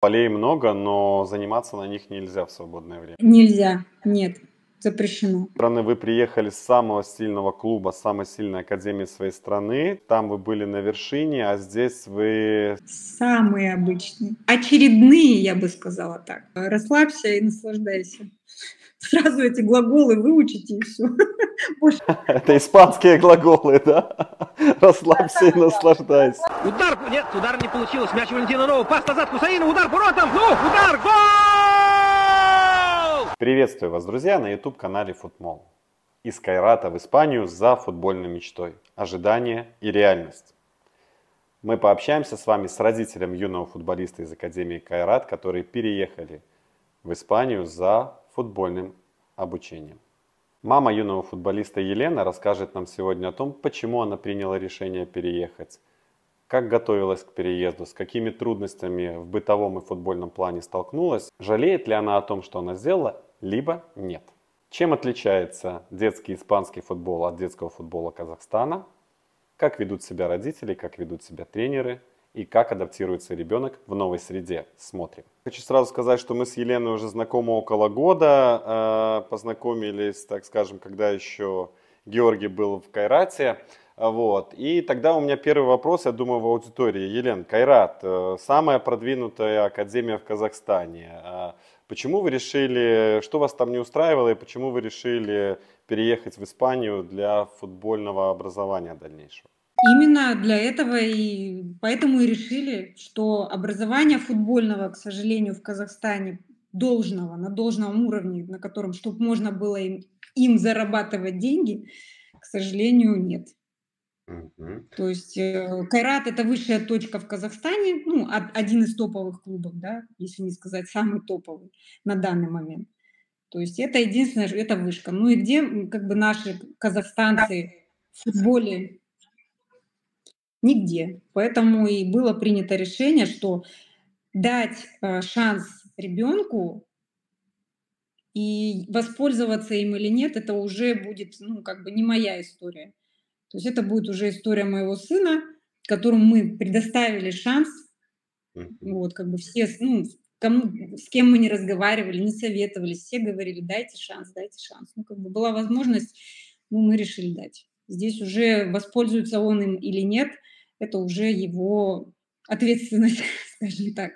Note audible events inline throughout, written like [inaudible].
Полей много, но заниматься на них нельзя в свободное время. Нельзя, нет запрещено. Страны вы приехали с самого сильного клуба, самой сильной академии своей страны. Там вы были на вершине, а здесь вы... Самые обычные. Очередные, я бы сказала так. Расслабься и наслаждайся. Сразу эти глаголы выучите и все. [laughs] Это испанские глаголы, да? Расслабься и наслаждайся. Удар, нет, удар не получилось. Мяч Валентина Нового, пас назад Кусаину, удар воротам, ну, удар, гол! Приветствую вас, друзья, на YouTube-канале Футмол. Из Кайрата в Испанию за футбольной мечтой. Ожидание и реальность. Мы пообщаемся с вами с родителем юного футболиста из Академии Кайрат, которые переехали в Испанию за футбольным обучением. Мама юного футболиста Елена расскажет нам сегодня о том, почему она приняла решение переехать, как готовилась к переезду, с какими трудностями в бытовом и футбольном плане столкнулась, жалеет ли она о том, что она сделала, либо нет. Чем отличается детский испанский футбол от детского футбола Казахстана? Как ведут себя родители, как ведут себя тренеры и как адаптируется ребенок в новой среде. Смотрим. Хочу сразу сказать, что мы с Еленой уже знакомы около года. Э, познакомились, так скажем, когда еще Георгий был в Кайрате. Вот. И тогда у меня первый вопрос, я думаю, в аудитории. Елена, Кайрат, э, самая продвинутая академия в Казахстане. А почему вы решили, что вас там не устраивало, и почему вы решили переехать в Испанию для футбольного образования дальнейшего? Именно для этого и поэтому и решили, что образование футбольного, к сожалению, в Казахстане должного, на должном уровне, на котором, чтобы можно было им, им зарабатывать деньги, к сожалению, нет. Угу. То есть э, Кайрат это высшая точка в Казахстане, ну, один из топовых клубов, да, если не сказать самый топовый на данный момент. То есть это единственное, это вышка. Ну и где как бы наши казахстанцы в футболе? Нигде. Поэтому и было принято решение, что дать э, шанс ребенку и воспользоваться им или нет, это уже будет, ну, как бы не моя история. То есть это будет уже история моего сына, которому мы предоставили шанс. Вот, как бы все, ну, кому, с кем мы не разговаривали, не советовались, все говорили, дайте шанс, дайте шанс. Ну, как бы была возможность, ну, мы решили дать. Здесь уже воспользуется он им или нет, это уже его ответственность, [laughs] скажем так.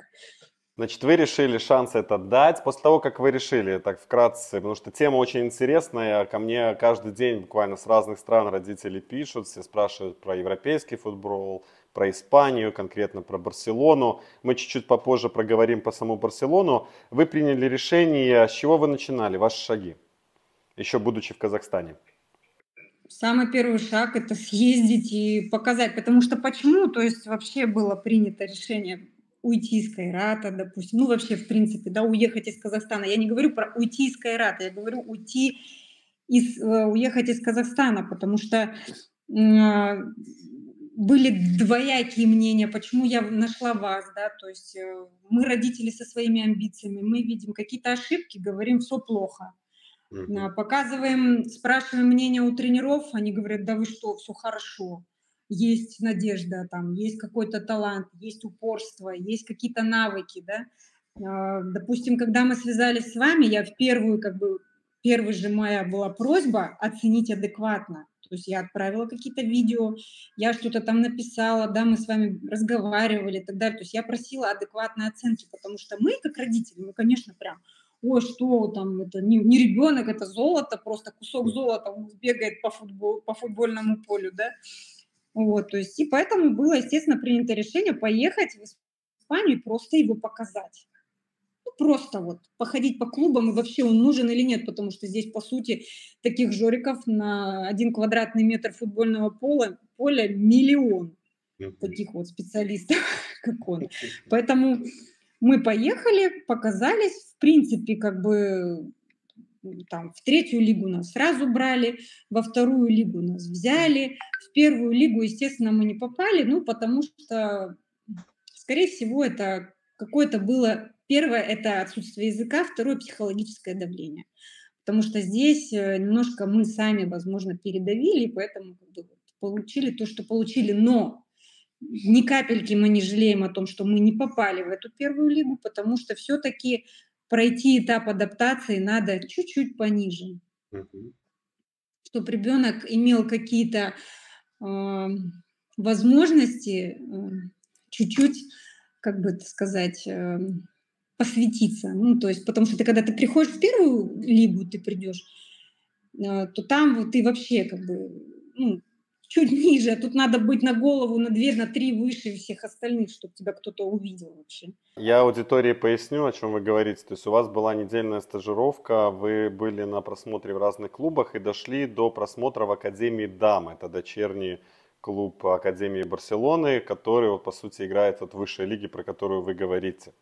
Значит, вы решили шанс этот дать. После того, как вы решили, так вкратце, потому что тема очень интересная, ко мне каждый день буквально с разных стран родители пишут, все спрашивают про европейский футбол, про Испанию, конкретно про Барселону. Мы чуть-чуть попозже проговорим по саму Барселону. Вы приняли решение, с чего вы начинали, ваши шаги, еще будучи в Казахстане? Самый первый шаг – это съездить и показать. Потому что почему? То есть вообще было принято решение уйти из Кайрата, допустим, ну вообще в принципе, да, уехать из Казахстана. Я не говорю про уйти из Кайрата, я говорю уйти из, э, уехать из Казахстана, потому что э, были двоякие мнения, почему я нашла вас, да, то есть э, мы родители со своими амбициями, мы видим какие-то ошибки, говорим, все плохо. Uh-huh. Показываем, спрашиваем мнение у тренеров, они говорят, да вы что, все хорошо есть надежда, там, есть какой-то талант, есть упорство, есть какие-то навыки, да. А, допустим, когда мы связались с вами, я в первую, как бы, первая же моя была просьба оценить адекватно. То есть я отправила какие-то видео, я что-то там написала, да, мы с вами разговаривали и так далее. То есть я просила адекватной оценки, потому что мы, как родители, мы, конечно, прям, ой, что там, это не, не ребенок, это золото, просто кусок золота бегает по, футбол, по футбольному полю, да. Вот, то есть, и поэтому было, естественно, принято решение поехать в Испанию и просто его показать. Ну, просто вот походить по клубам, и вообще он нужен или нет, потому что здесь, по сути, таких жориков на один квадратный метр футбольного поля, поля миллион таких вот специалистов, [laughs] как он. [laughs] Поэтому мы поехали, показались, в принципе, как бы там, в третью лигу нас сразу брали, во вторую лигу нас взяли, в первую лигу, естественно, мы не попали, ну, потому что, скорее всего, это какое-то было, первое, это отсутствие языка, второе, психологическое давление. Потому что здесь э, немножко мы сами, возможно, передавили, поэтому как бы, получили то, что получили. Но ни капельки мы не жалеем о том, что мы не попали в эту первую лигу, потому что все-таки пройти этап адаптации надо чуть-чуть пониже. Угу. Чтобы ребенок имел какие-то э, возможности э, чуть-чуть, как бы сказать, э, посвятиться. Ну, то есть, потому что ты, когда ты приходишь в первую лигу, ты придешь, э, то там ты вообще как бы ну, чуть ниже, а тут надо быть на голову, на две, на три выше всех остальных, чтобы тебя кто-то увидел вообще. Я аудитории поясню, о чем вы говорите. То есть у вас была недельная стажировка, вы были на просмотре в разных клубах и дошли до просмотра в Академии Дам. Это дочерний клуб Академии Барселоны, который, вот, по сути, играет от высшей лиги, про которую вы говорите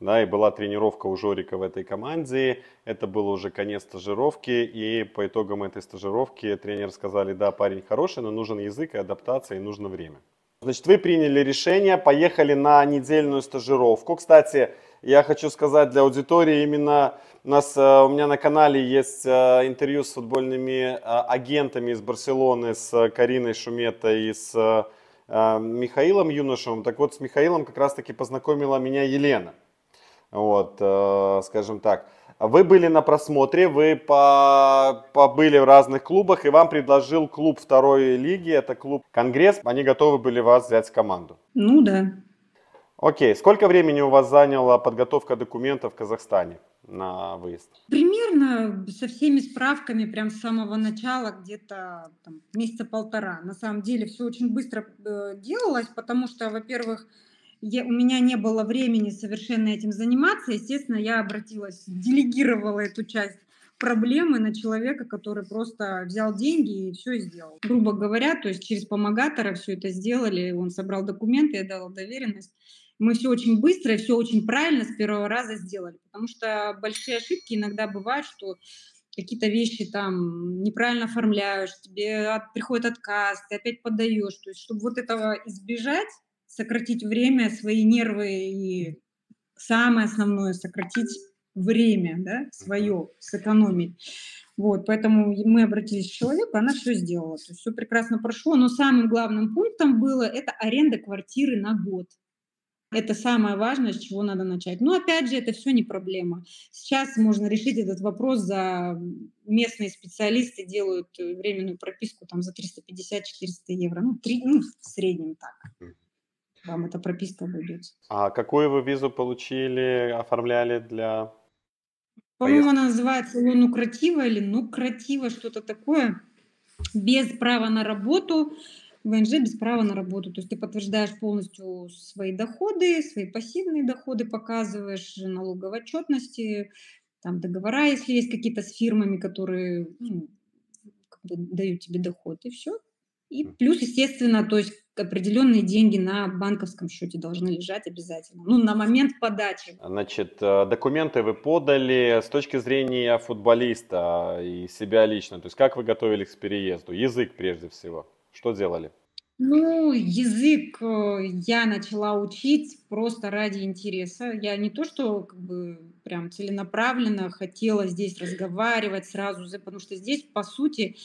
да, и была тренировка у Жорика в этой команде, это был уже конец стажировки, и по итогам этой стажировки тренер сказали, да, парень хороший, но нужен язык и адаптация, и нужно время. Значит, вы приняли решение, поехали на недельную стажировку. Кстати, я хочу сказать для аудитории, именно у нас, э, у меня на канале есть э, интервью с футбольными э, агентами из Барселоны, с Кариной Шуметой и с Михаилом Юношевым. Так вот, с Михаилом как раз-таки познакомила меня Елена вот, э, скажем так. Вы были на просмотре, вы по, побыли в разных клубах, и вам предложил клуб второй лиги, это клуб Конгресс, они готовы были вас взять в команду. Ну да. Окей, сколько времени у вас заняла подготовка документов в Казахстане на выезд? Примерно со всеми справками, прям с самого начала, где-то там, месяца полтора. На самом деле все очень быстро э, делалось, потому что, во-первых, я, у меня не было времени совершенно этим заниматься. Естественно, я обратилась, делегировала эту часть проблемы на человека, который просто взял деньги и все сделал. Грубо говоря, то есть через помогатора все это сделали, он собрал документы, я дала доверенность. Мы все очень быстро все очень правильно с первого раза сделали, потому что большие ошибки иногда бывают, что какие-то вещи там неправильно оформляешь, тебе приходит отказ, ты опять подаешь. То есть, чтобы вот этого избежать, сократить время, свои нервы и самое основное сократить время, да, свое, сэкономить. Вот, поэтому мы обратились к человеку, она все сделала. То есть все прекрасно прошло, но самым главным пунктом было это аренда квартиры на год. Это самое важное, с чего надо начать. Но опять же, это все не проблема. Сейчас можно решить этот вопрос за местные специалисты делают временную прописку там за 350-400 евро, ну, 3, ну в среднем так вам эта прописка обойдется. А какую вы визу получили, оформляли для По-моему, она называется лунукратива или нукратива, что-то такое. Без права на работу, ВНЖ без права на работу. То есть ты подтверждаешь полностью свои доходы, свои пассивные доходы, показываешь налоговой отчетности, там договора, если есть какие-то с фирмами, которые ну, как бы дают тебе доход, и все. И плюс, естественно, то есть определенные деньги на банковском счете должны лежать обязательно. Ну, на момент подачи. Значит, э, документы вы подали с точки зрения футболиста и себя лично. То есть как вы готовились к переезду? Язык прежде всего. Что делали? Ну, язык э, я начала учить просто ради интереса. Я не то, что как бы прям целенаправленно хотела здесь разговаривать сразу, потому что здесь, по сути,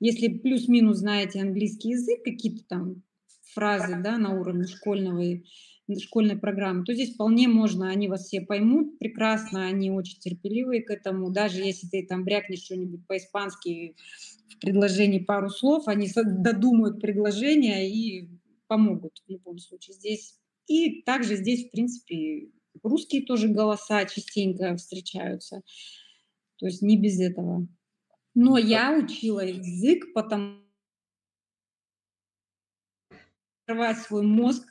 если плюс-минус знаете английский язык, какие-то там фразы да, на уровне школьного школьной программы, то здесь вполне можно, они вас все поймут прекрасно, они очень терпеливые к этому, даже если ты там брякнешь что-нибудь по-испански в предложении пару слов, они додумают предложение и помогут в любом случае здесь. И также здесь, в принципе, русские тоже голоса частенько встречаются, то есть не без этого. Но я учила язык, потому открывать свой мозг,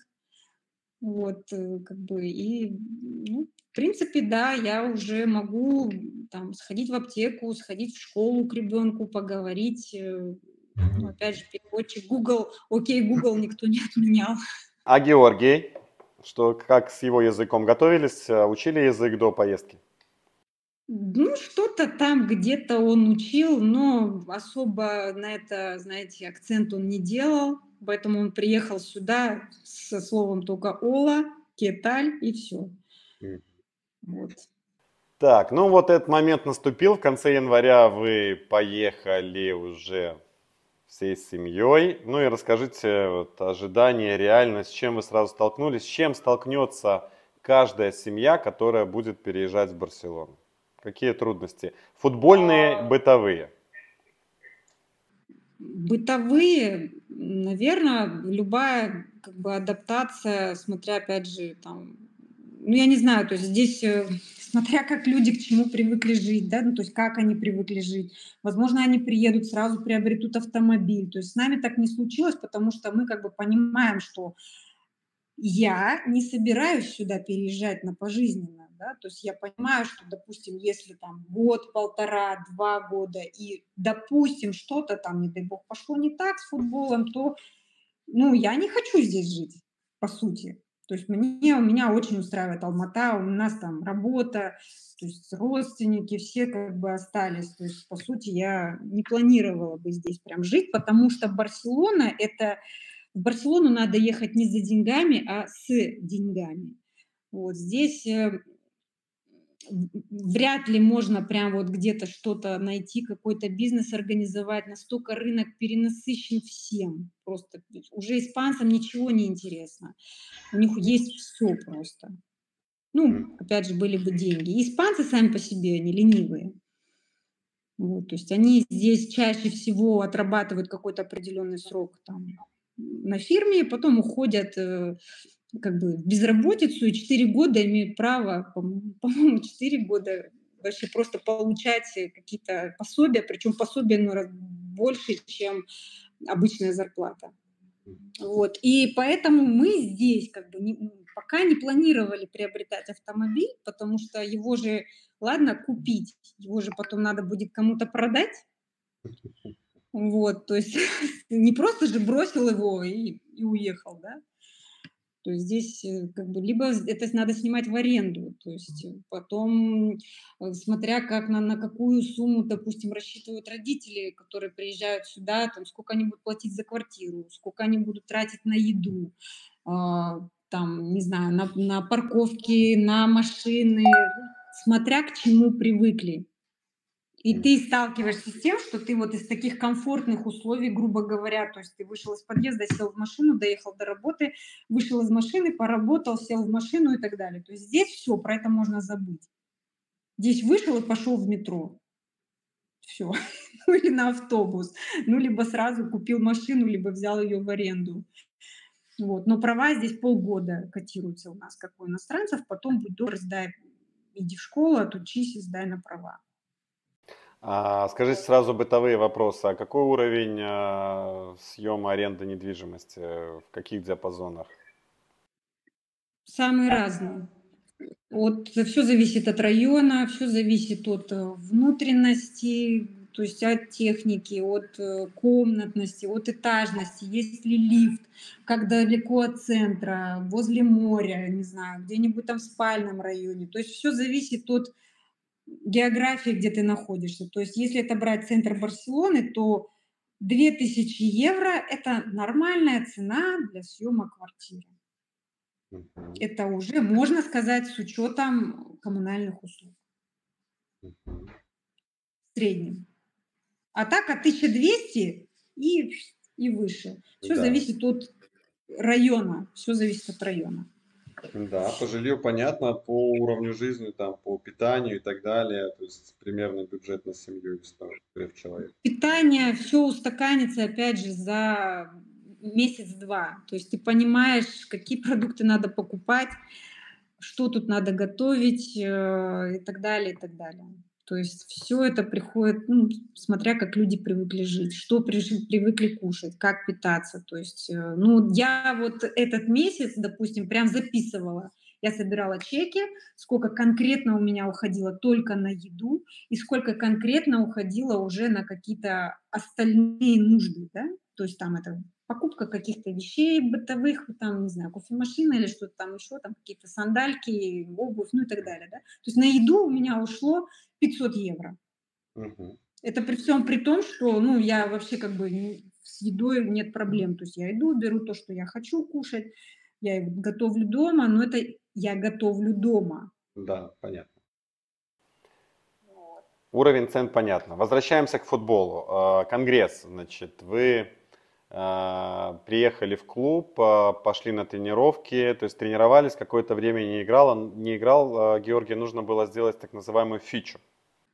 вот, э, как бы, и, ну, в принципе, да, я уже могу там сходить в аптеку, сходить в школу к ребенку, поговорить. Э, ну, опять же, переводчик Google, окей, Google никто не отменял. А Георгий, что, как с его языком готовились, э, учили язык до поездки? Ну, что-то там где-то он учил, но особо на это, знаете, акцент он не делал. Поэтому он приехал сюда со словом только «Ола», «Кеталь» и все. Mm. Вот. Так, ну вот этот момент наступил. В конце января вы поехали уже всей семьей. Ну и расскажите вот, ожидания, реальность, с чем вы сразу столкнулись, с чем столкнется каждая семья, которая будет переезжать в Барселону? Какие трудности? Футбольные, бытовые? Бытовые, наверное, любая как бы адаптация, смотря опять же там, ну я не знаю, то есть здесь э, [laughs] смотря как люди к чему привыкли жить, да, ну, то есть как они привыкли жить. Возможно, они приедут, сразу приобретут автомобиль. То есть с нами так не случилось, потому что мы как бы понимаем, что я не собираюсь сюда переезжать на пожизненно, да, то есть я понимаю, что, допустим, если там год, полтора, два года, и, допустим, что-то там, не дай бог, пошло не так с футболом, то, ну, я не хочу здесь жить, по сути. То есть мне, у меня очень устраивает Алмата, у нас там работа, то есть родственники все как бы остались. То есть, по сути, я не планировала бы здесь прям жить, потому что Барселона – это в Барселону надо ехать не за деньгами, а с деньгами. Вот здесь э, вряд ли можно прям вот где-то что-то найти, какой-то бизнес организовать. Настолько рынок перенасыщен всем. Просто уже испанцам ничего не интересно. У них есть все просто. Ну, опять же, были бы деньги. Испанцы сами по себе, они ленивые. Вот, то есть они здесь чаще всего отрабатывают какой-то определенный срок там, на фирме, потом уходят э, как бы безработицу, и 4 года имеют право, по-моему, [laughs] 4 года вообще просто получать какие-то пособия, причем пособия ну, раз больше, чем обычная зарплата. Вот. И поэтому мы здесь как бы не, пока не планировали приобретать автомобиль, потому что его же, ладно, купить, его же потом надо будет кому-то продать, [laughs] вот, то есть [laughs] не просто же бросил его и, и уехал, да. То есть здесь э, как бы либо это надо снимать в аренду, то есть э, потом, э, смотря как на, на какую сумму, допустим, рассчитывают родители, которые приезжают сюда, там, сколько они будут платить за квартиру, сколько они будут тратить на еду, а, там, не знаю, на, на парковки, на машины, смотря к чему привыкли. И ты сталкиваешься с тем, что ты вот из таких комфортных условий, грубо говоря, то есть ты вышел из подъезда, сел в машину, доехал до работы, вышел из машины, поработал, сел в машину и так далее. То есть здесь все, про это можно забыть. Здесь вышел и пошел в метро. Все. [laughs] Ну или на автобус. Ну либо сразу купил машину, либо взял ее в аренду. Вот. Но права здесь полгода котируются у нас, как у иностранцев. Потом будь добр, сдай, иди в школу, отучись и сдай на права. А, скажите сразу бытовые вопросы. А какой уровень а, съема аренды недвижимости? В каких диапазонах? Самые разные. Вот все зависит от района, все зависит от э, внутренности, то есть от техники, от э, комнатности, от этажности, есть ли лифт, как далеко от центра, возле моря, не знаю, где-нибудь там в спальном районе. То есть все зависит от географии, где ты находишься. То есть если это брать центр Барселоны, то 2000 евро – это нормальная цена для съема квартиры. Это уже, можно сказать, с учетом коммунальных услуг. В среднем. А так от 1200 и, и выше. Все да. зависит от района. Все зависит от района. Да, по жилью понятно, по уровню жизни, там, по питанию и так далее. То есть примерно бюджет на семью из трех человек. Питание все устаканится, опять же, за месяц-два. То есть ты понимаешь, какие продукты надо покупать, что тут надо готовить э, и так далее, и так далее. То есть все это приходит, ну, смотря как люди привыкли жить, что при, привыкли кушать, как питаться. То есть, э, ну, я вот этот месяц, допустим, прям записывала. Я собирала чеки, сколько конкретно у меня уходило только на еду и сколько конкретно уходило уже на какие-то остальные нужды, да, то есть там это покупка каких-то вещей бытовых, там, не знаю, кофемашина или что-то там еще, там какие-то сандальки, обувь, ну и так далее, да. То есть на еду у меня ушло 500 евро. Угу. Это при всем при том, что, ну, я вообще как бы с едой нет проблем. То есть я иду, беру то, что я хочу кушать, я готовлю дома, но это я готовлю дома. Да, понятно. Уровень цен понятно. Возвращаемся к футболу. А, конгресс, значит, вы приехали в клуб, а, пошли на тренировки, то есть тренировались, какое-то время не играл, не играл, Георгий, нужно было сделать так называемую фичу.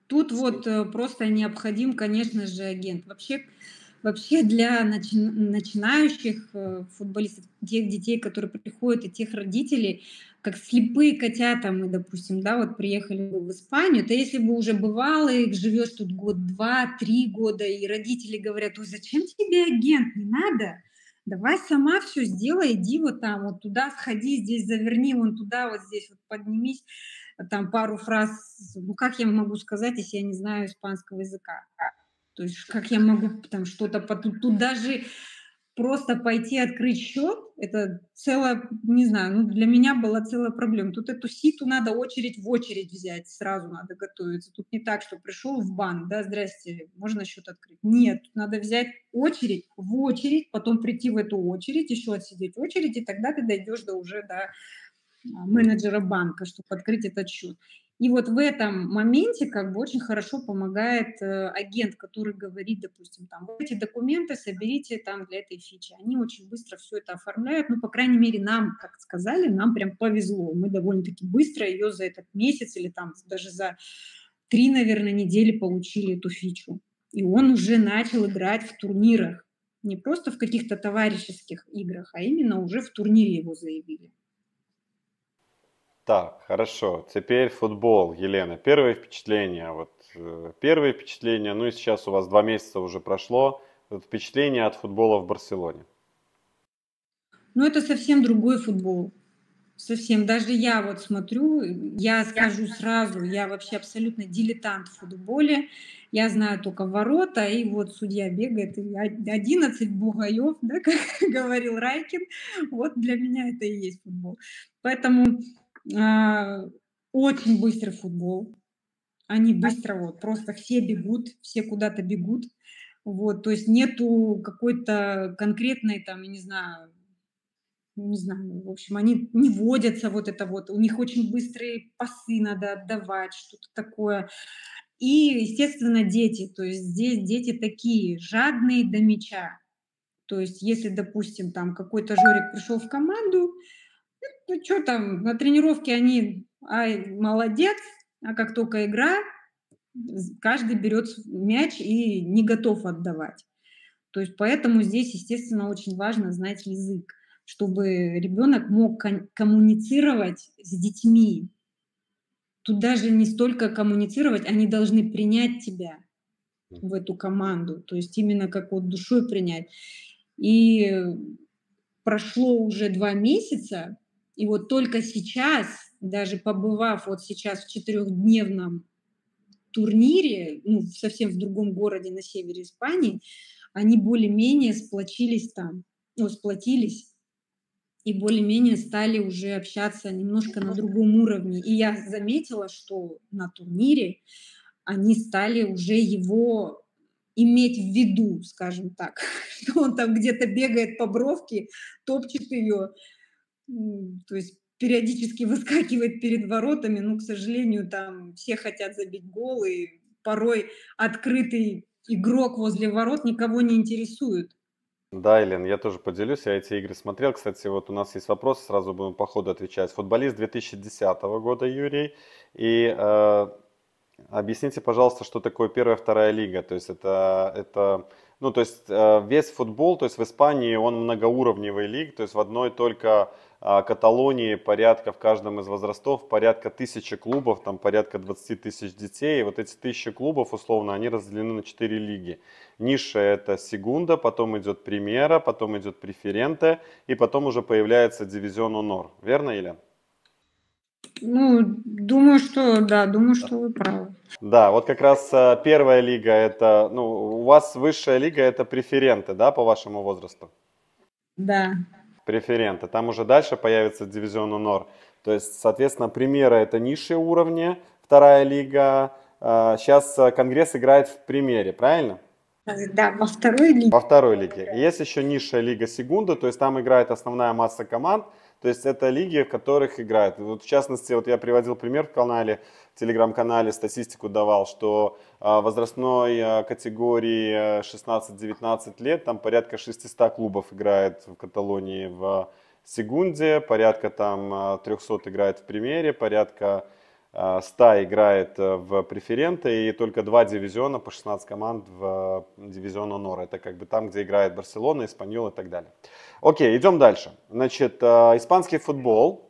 Тут вот э, просто необходим, конечно же, агент. Вообще, вообще для начи начинающих э, футболистов, тех детей, которые приходят, и тех родителей, как слепые котята мы, допустим, да, вот приехали в Испанию, то если бы уже бывало, и живешь тут год, два, три года, и родители говорят, ой, зачем тебе агент, не надо, давай сама все сделай, иди вот там, вот туда сходи, здесь заверни, вон туда, вот здесь вот поднимись, там пару фраз, ну как я могу сказать, если я не знаю испанского языка? То есть как я могу там что-то, тут, тут даже просто пойти открыть счет, это целая, не знаю, ну для меня была целая проблема. Тут эту ситу надо очередь в очередь взять, сразу надо готовиться. Тут не так, что пришел в банк, да, здрасте, можно счет открыть. Нет, надо взять очередь в очередь, потом прийти в эту очередь, еще отсидеть очередь, и тогда ты дойдешь до уже до а, менеджера банка, чтобы открыть этот счет. И вот в этом моменте как бы очень хорошо помогает э, агент, который говорит, допустим, там, эти документы соберите там для этой фичи. Они очень быстро все это оформляют. Ну, по крайней мере, нам, как сказали, нам прям повезло. Мы довольно-таки быстро ее за этот месяц или там даже за три, наверное, недели получили эту фичу. И он уже начал играть в турнирах. Не просто в каких-то товарищеских играх, а именно уже в турнире его заявили. Так, хорошо. Теперь футбол, Елена. Первые впечатления. Вот э, первые впечатления. Ну и сейчас у вас два месяца уже прошло. Вот впечатления от футбола в Барселоне. Ну это совсем другой футбол. Совсем. Даже я вот смотрю, я скажу сразу, я вообще абсолютно дилетант в футболе. Я знаю только ворота, и вот судья бегает, и 11 бугаев, да, [laughs] как говорил Райкин. Вот для меня это и есть футбол. Поэтому а, очень быстрый футбол. Они быстро вот просто все бегут, все куда-то бегут. Вот, то есть нету какой-то конкретной там, я не знаю, не знаю, в общем, они не водятся вот это вот, у них очень быстрые пасы надо отдавать, что-то такое. И, естественно, дети, то есть здесь дети такие, жадные до мяча. То есть если, допустим, там какой-то Жорик пришел в команду, ну что там, на тренировке они, ай, молодец, а как только игра, каждый берет мяч и не готов отдавать. То есть поэтому здесь, естественно, очень важно знать язык, чтобы ребенок мог коммуницировать с детьми. Тут даже не столько коммуницировать, они должны принять тебя в эту команду, то есть именно как вот душой принять. И прошло уже два месяца, и вот только сейчас, даже побывав вот сейчас в четырехдневном турнире, ну, совсем в другом городе на севере Испании, они более-менее сплочились там, ну, сплотились и более-менее стали уже общаться немножко на другом уровне. И я заметила, что на турнире они стали уже его иметь в виду, скажем так, [laughs] что он там где-то бегает по бровке, топчет ее, то есть периодически [laughs] выскакивает перед воротами, но, к сожалению, там все хотят забить гол, и порой открытый игрок возле ворот никого не интересует. Да, Елен, я тоже поделюсь, я эти игры смотрел. Кстати, вот у нас есть вопросы, сразу будем по ходу отвечать. Футболист 2010 года Юрий. И э, объясните, пожалуйста, что такое первая, вторая лига. То есть это, это ну, то есть э, весь футбол, то есть в Испании он многоуровневый лиг, то есть в одной только Каталонии порядка в каждом из возрастов, порядка тысячи клубов, там порядка 20 тысяч детей. И вот эти тысячи клубов, условно, они разделены на 4 лиги. Ниша это Сегунда, потом идет Примера, потом идет Преференте, и потом уже появляется Дивизион Онор. Верно, Елена? Ну, думаю, что да, думаю, что вы правы. Да, вот как раз а, первая лига это, ну, у вас высшая лига это преференты, да, по вашему возрасту? Да преференты. Там уже дальше появится дивизион УНОР. То есть, соответственно, примеры это низшие уровни, вторая лига. Сейчас а, Конгресс играет в примере, правильно? Да, во второй лиге. Во второй лиге. Есть еще низшая лига Сегунда, то есть там играет основная масса команд, То есть это лиги, в которых играют. Вот в частности, вот я приводил пример в канале, в телеграм-канале статистику давал, что а, возрастной а, категории 16-19 лет, там порядка 600 клубов играет в Каталонии в Сегунде, порядка там 300 играет в Премьере, порядка 100 играет в преференты и только два дивизиона по 16 команд в дивизион Онор. Это как бы там, где играет Барселона, Испаньол и так далее. Окей, идем дальше. Значит, испанский футбол.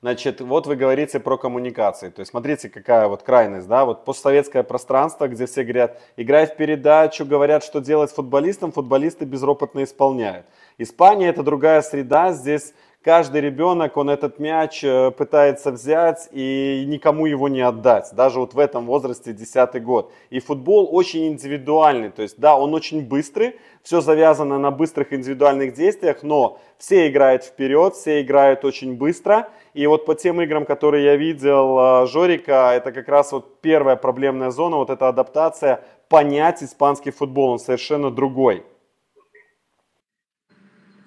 Значит, вот вы говорите про коммуникации. То есть смотрите, какая вот крайность, да, вот постсоветское пространство, где все говорят, играй в передачу, говорят, что делать футболистам, футболисты безропотно исполняют. Испания это другая среда, здесь каждый ребенок, он этот мяч э, пытается взять и никому его не отдать, даже вот в этом возрасте, 10 год. И футбол очень индивидуальный, то есть да, он очень быстрый, все завязано на быстрых индивидуальных действиях, но все играют вперед, все играют очень быстро. И вот по тем играм, которые я видел э, Жорика, это как раз вот первая проблемная зона, вот эта адаптация, понять испанский футбол, он совершенно другой.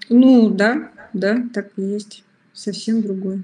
Ну да, да, так и есть. Совсем другой.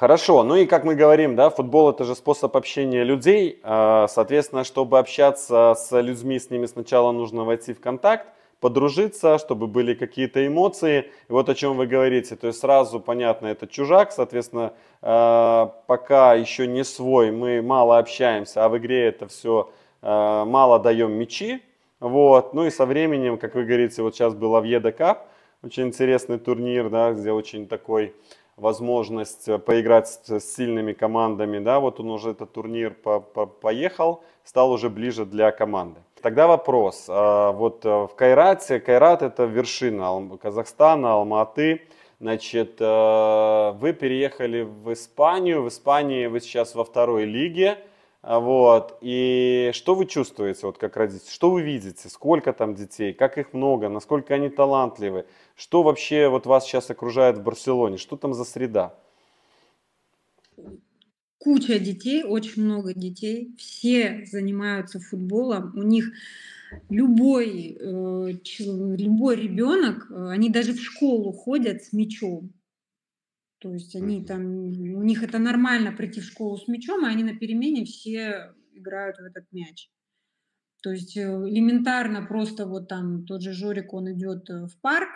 Хорошо, ну и как мы говорим, да, футбол это же способ общения людей, а, соответственно, чтобы общаться с людьми, с ними сначала нужно войти в контакт, подружиться, чтобы были какие-то эмоции. И вот о чем вы говорите, то есть сразу понятно, это чужак, соответственно, а, пока еще не свой, мы мало общаемся, а в игре это все а, мало даем мячи, вот, ну и со временем, как вы говорите, вот сейчас был Авьеда Кап, очень интересный турнир, да, где очень такой возможность э, поиграть с, сильными командами, да, вот он уже этот турнир по, по, поехал, стал уже ближе для команды. Тогда вопрос, а, вот э, в Кайрате, Кайрат это вершина Казахстана, Алматы, значит, э, вы переехали в Испанию, в Испании вы сейчас во второй лиге, вот. И что вы чувствуете, вот как родитель? Что вы видите? Сколько там детей? Как их много? Насколько они талантливы? Что вообще вот вас сейчас окружает в Барселоне? Что там за среда? Куча детей, очень много детей. Все занимаются футболом. У них любой, э, любой ребенок, э, они даже в школу ходят с мячом. То есть они там, у них это нормально прийти в школу с мячом, а они на перемене все играют в этот мяч. То есть э, элементарно просто вот там тот же Жорик, он идет э, в парк,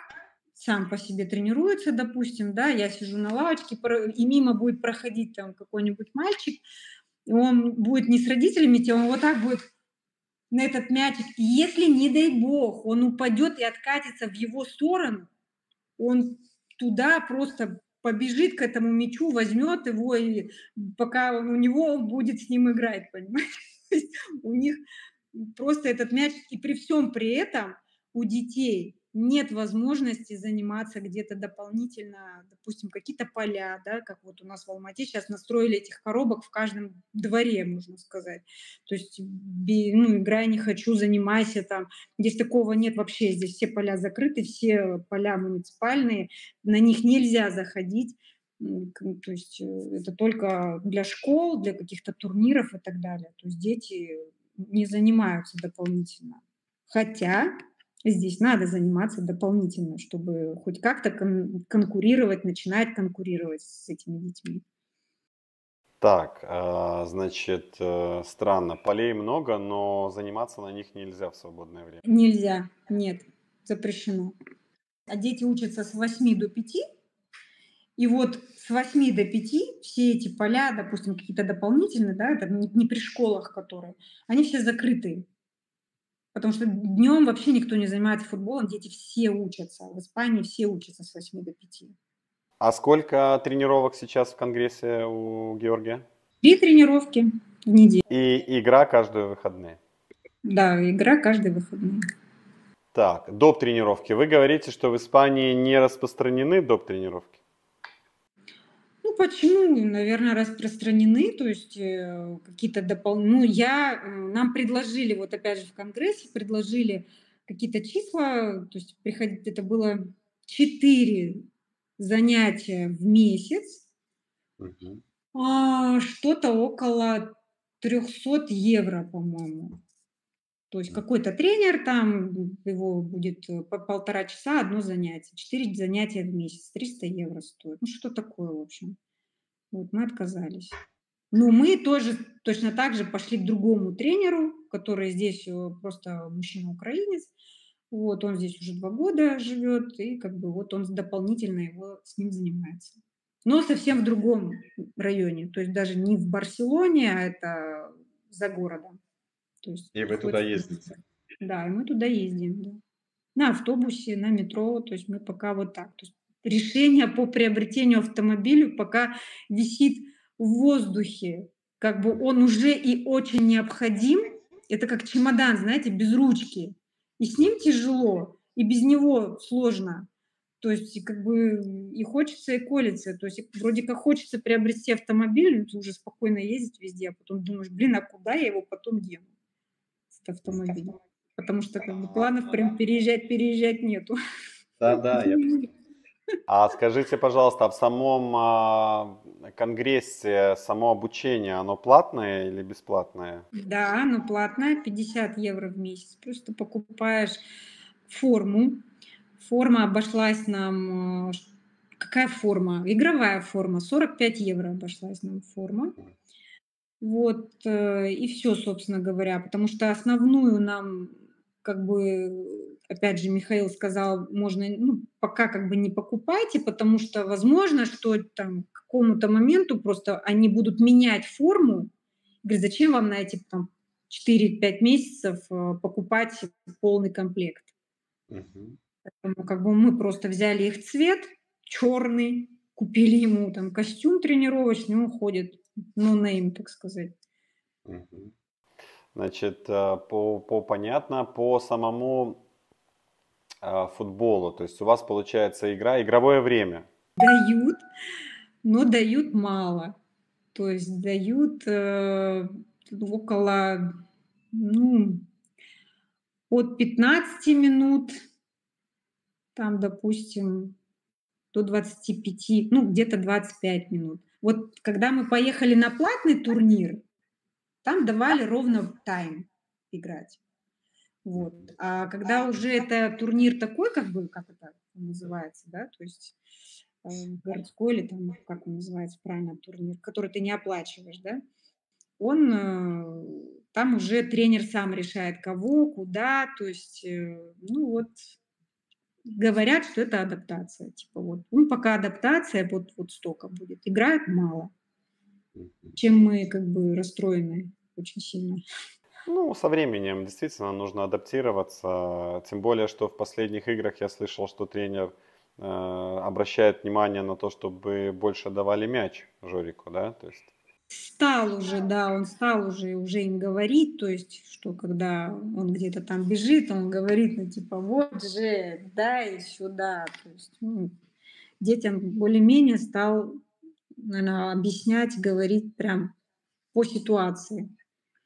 сам по себе тренируется, допустим, да, я сижу на лавочке, и мимо будет проходить там какой-нибудь мальчик, и он будет не с родителями идти, он вот так будет на этот мячик. Если, не дай бог, он упадет и откатится в его сторону, он туда просто побежит к этому мячу, возьмет его, и пока у него будет с ним играть, понимаете? [laughs] у них просто этот мяч, и при всем при этом у детей нет возможности заниматься где-то дополнительно, допустим, какие-то поля, да, как вот у нас в Алмате сейчас настроили этих коробок в каждом дворе, можно сказать. То есть, ну, играй не хочу, занимайся там. Здесь такого нет вообще, здесь все поля закрыты, все поля муниципальные, на них нельзя заходить. То есть э, это только для школ, для каких-то турниров и так далее. То есть дети не занимаются дополнительно. Хотя здесь надо заниматься дополнительно, чтобы хоть как-то кон- конкурировать, начинать конкурировать с этими детьми. Так, а, значит, э, странно, полей много, но заниматься на них нельзя в свободное время. Нельзя, нет, запрещено. А дети учатся с 8 до 5, и вот с 8 до 5 все эти поля, допустим, какие-то дополнительные, да, это не, не при школах, которые, они все закрытые. Потому что днем вообще никто не занимается футболом, дети все учатся. В Испании все учатся с 8 до 5. А сколько тренировок сейчас в Конгрессе у Георгия? Три тренировки в неделю. И игра каждые выходные? Да, игра каждые выходные. Так, доп. тренировки. Вы говорите, что в Испании не распространены доп. тренировки? Почему, наверное, распространены, то есть э, какие-то дополнительные. Ну, я, э, нам предложили, вот опять же в Конгрессе, предложили какие-то числа, то есть приходить, это было 4 занятия в месяц, угу. а, что-то около 300 евро, по-моему. То есть какой-то тренер, там его будет э, по полтора часа одно занятие, четыре занятия в месяц, 300 евро стоит. Ну что такое, в общем. Вот мы отказались. Но мы тоже точно так же пошли к другому тренеру, который здесь э, просто мужчина-украинец. Вот он здесь уже два года живет, и как бы вот он дополнительно его с ним занимается. Но совсем в другом районе, то есть даже не в Барселоне, а это за городом. То есть и вы туда ездите? Да, и мы туда ездим, да. На автобусе, на метро, то есть мы пока вот так. То есть решение по приобретению автомобиля пока висит в воздухе. Как бы он уже и очень необходим. Это как чемодан, знаете, без ручки. И с ним тяжело, и без него сложно. То есть, как бы и хочется, и колется. То есть, вроде как хочется приобрести автомобиль, ну, ты уже спокойно ездить везде, а потом думаешь, блин, а куда я его потом дену, этот автомобиль? Потому что как бы планов прям переезжать, переезжать нету. Да, да, я [laughs] А скажите, пожалуйста, а в самом а, конгрессе само обучение, оно платное или бесплатное? Да, оно платное, 50 евро в месяц. Плюс ты покупаешь форму. Форма обошлась нам... Э, какая форма? Игровая форма. 45 евро обошлась нам форма. Вот, э, и все, собственно говоря, потому что основную нам как бы, опять же, Михаил сказал, можно, ну, пока как бы не покупайте, потому что возможно, что там к какому-то моменту просто они будут менять форму. Говорит, зачем вам на эти там 4-5 месяцев э, покупать полный комплект? Угу. Поэтому как бы мы просто взяли их цвет, черный, купили ему там костюм тренировочный, он ходит, ну, name, так сказать. Угу. Значит, э, по, по понятно, по самому э, футболу, то есть у вас получается игра, игровое время. Дают, но дают мало. То есть дают э, около, ну, от 15 минут, там, допустим, до 25, ну, где-то 25 минут. Вот когда мы поехали на платный турнир, там давали ровно тайм играть. Вот. А когда уже это турнир такой, как бы, как это называется, да, то есть э, городской или там, как он называется правильно, турнир, который ты не оплачиваешь, да, он, э, там уже тренер сам решает, кого, куда, то есть, э, ну вот, говорят, что это адаптация, типа вот, ну пока адаптация, вот, вот столько будет, играют мало чем мы как бы расстроены очень сильно. Ну, со временем действительно нужно адаптироваться. Тем более, что в последних играх я слышал, что тренер э, обращает внимание на то, чтобы больше давали мяч Жорику, да? То есть... Стал уже, да, он стал уже, уже им говорить, то есть, что когда он где-то там бежит, он говорит, ну, типа, вот же, дай сюда, то есть, ну, детям более-менее стал наверное, объяснять, говорить прям по ситуации.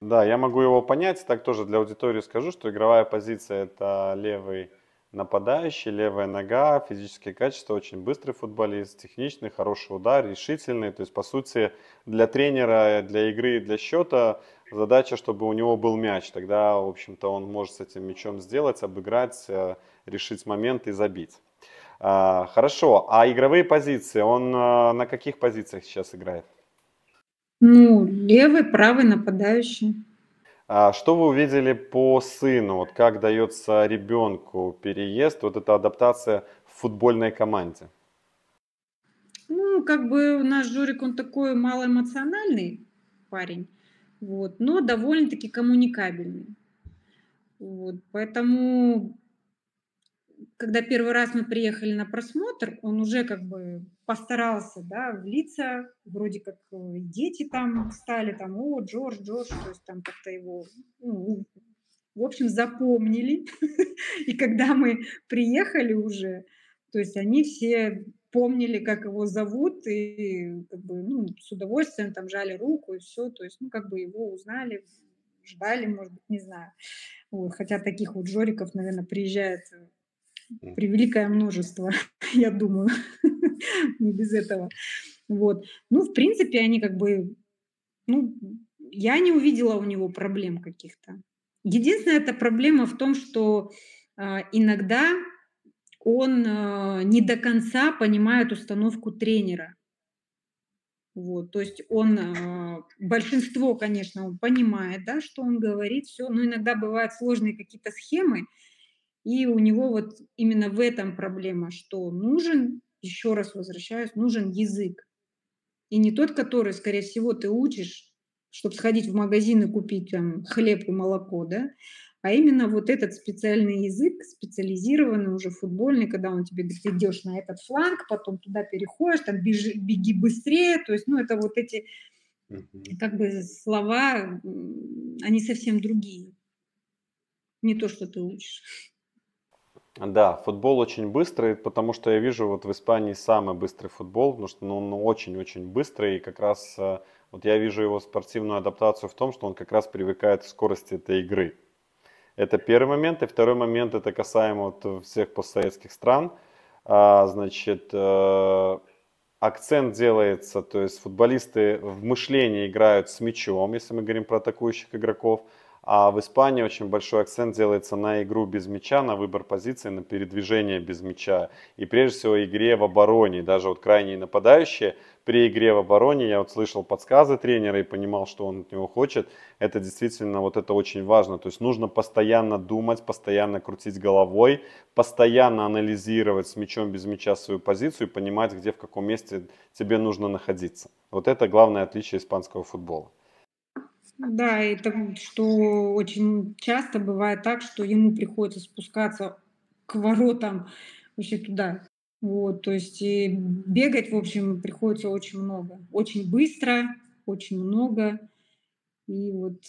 Да, я могу его понять. Так тоже для аудитории скажу, что игровая позиция это левый нападающий, левая нога, физические качества, очень быстрый футболист, техничный, хороший удар, решительный. То есть, по сути, для тренера, для игры, для счета задача, чтобы у него был мяч. Тогда, в общем-то, он может с этим мячом сделать, обыграть, э, решить момент и забить. А, хорошо, а игровые позиции, он а, на каких позициях сейчас играет? Ну, левый, правый нападающий. А что вы увидели по сыну? Вот как дается ребенку переезд, вот эта адаптация в футбольной команде? Ну, как бы у нас Жорик, он такой малоэмоциональный парень, вот, но довольно-таки коммуникабельный. Вот, поэтому когда первый раз мы приехали на просмотр, он уже как бы постарался, да, влиться, вроде как э, дети там стали, там, о, Джордж, Джордж, то есть там как-то его, ну, в общем, запомнили. [laughs] И когда мы приехали уже, то есть они все помнили, как его зовут, и как бы, ну, с удовольствием там жали руку и все, то есть, ну, как бы его узнали, ждали, может быть, не знаю. Вот, хотя таких вот жориков, наверное, приезжает превеликое множество, [laughs] я думаю, [laughs] не без этого. Вот. Ну, в принципе, они как бы, ну, я не увидела у него проблем каких-то. Единственная эта проблема в том, что, а, иногда он, а, не до конца понимает установку тренера. Вот, то есть он, а, большинство, конечно, он понимает, да, что он говорит, всё, но иногда бывают сложные какие-то схемы, и у него вот именно в этом проблема, что нужен, еще раз возвращаюсь, нужен язык. И не тот, который, скорее всего, ты учишь, чтоб сходить в магазин и купить там хлеб и молоко, да, а именно вот этот специальный язык, специализированный, уже футбольный, когда он тебе говорит: "Ты идешь на этот фланг, потом туда переходишь, там бежи беги быстрее". То есть, ну, это вот эти как бы слова, они совсем другие. Не то, что ты учишь. Да, футбол очень быстрый, потому что я вижу вот в Испании самый быстрый футбол, потому что, ну, он очень-очень быстрый. И как раз, э, вот я вижу его спортивную адаптацию в том, что он как раз привыкает к скорости этой игры. Это первый момент. И второй момент, это касаемо вот всех постсоветских стран. А, значит, э, акцент делается, то есть футболисты в мышлении играют с мячом, если мы говорим про атакующих игроков. А в Испании очень большой акцент делается на игру без мяча, на выбор позиции, на передвижение без мяча. И прежде всего игре в обороне. Даже вот крайние нападающие при игре в обороне, я вот слышал подсказы тренера и понимал, что он от него хочет. Это действительно вот это очень важно. То есть нужно постоянно думать, постоянно крутить головой, постоянно анализировать с мячом без мяча свою позицию и понимать, где в каком месте тебе нужно находиться. Вот это главное отличие испанского футбола. Да, и там, что очень часто бывает так, что ему приходится спускаться к воротам, вообще туда. Вот, то есть и бегать, в общем, приходится очень много. Очень быстро, очень много. И вот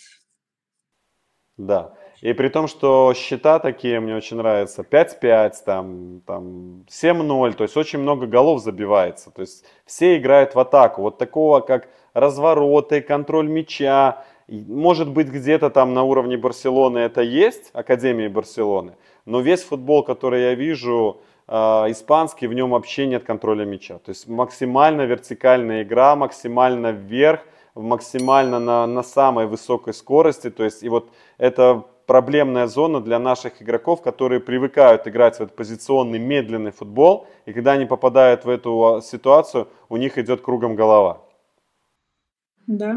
Да. И при том, что счета такие мне очень нравятся: 5:5, там там 7:0, то есть очень много голов забивается. То есть все играют в атаку. Вот такого, как развороты, контроль мяча, может быть, где-то там на уровне Барселоны это есть, Академии Барселоны, но весь футбол, который я вижу, э, испанский, в нем вообще нет контроля мяча. То есть максимально вертикальная игра, максимально вверх, максимально на, на самой высокой скорости. То есть и вот это проблемная зона для наших игроков, которые привыкают играть в этот позиционный медленный футбол, и когда они попадают в эту а, ситуацию, у них идет кругом голова. Да.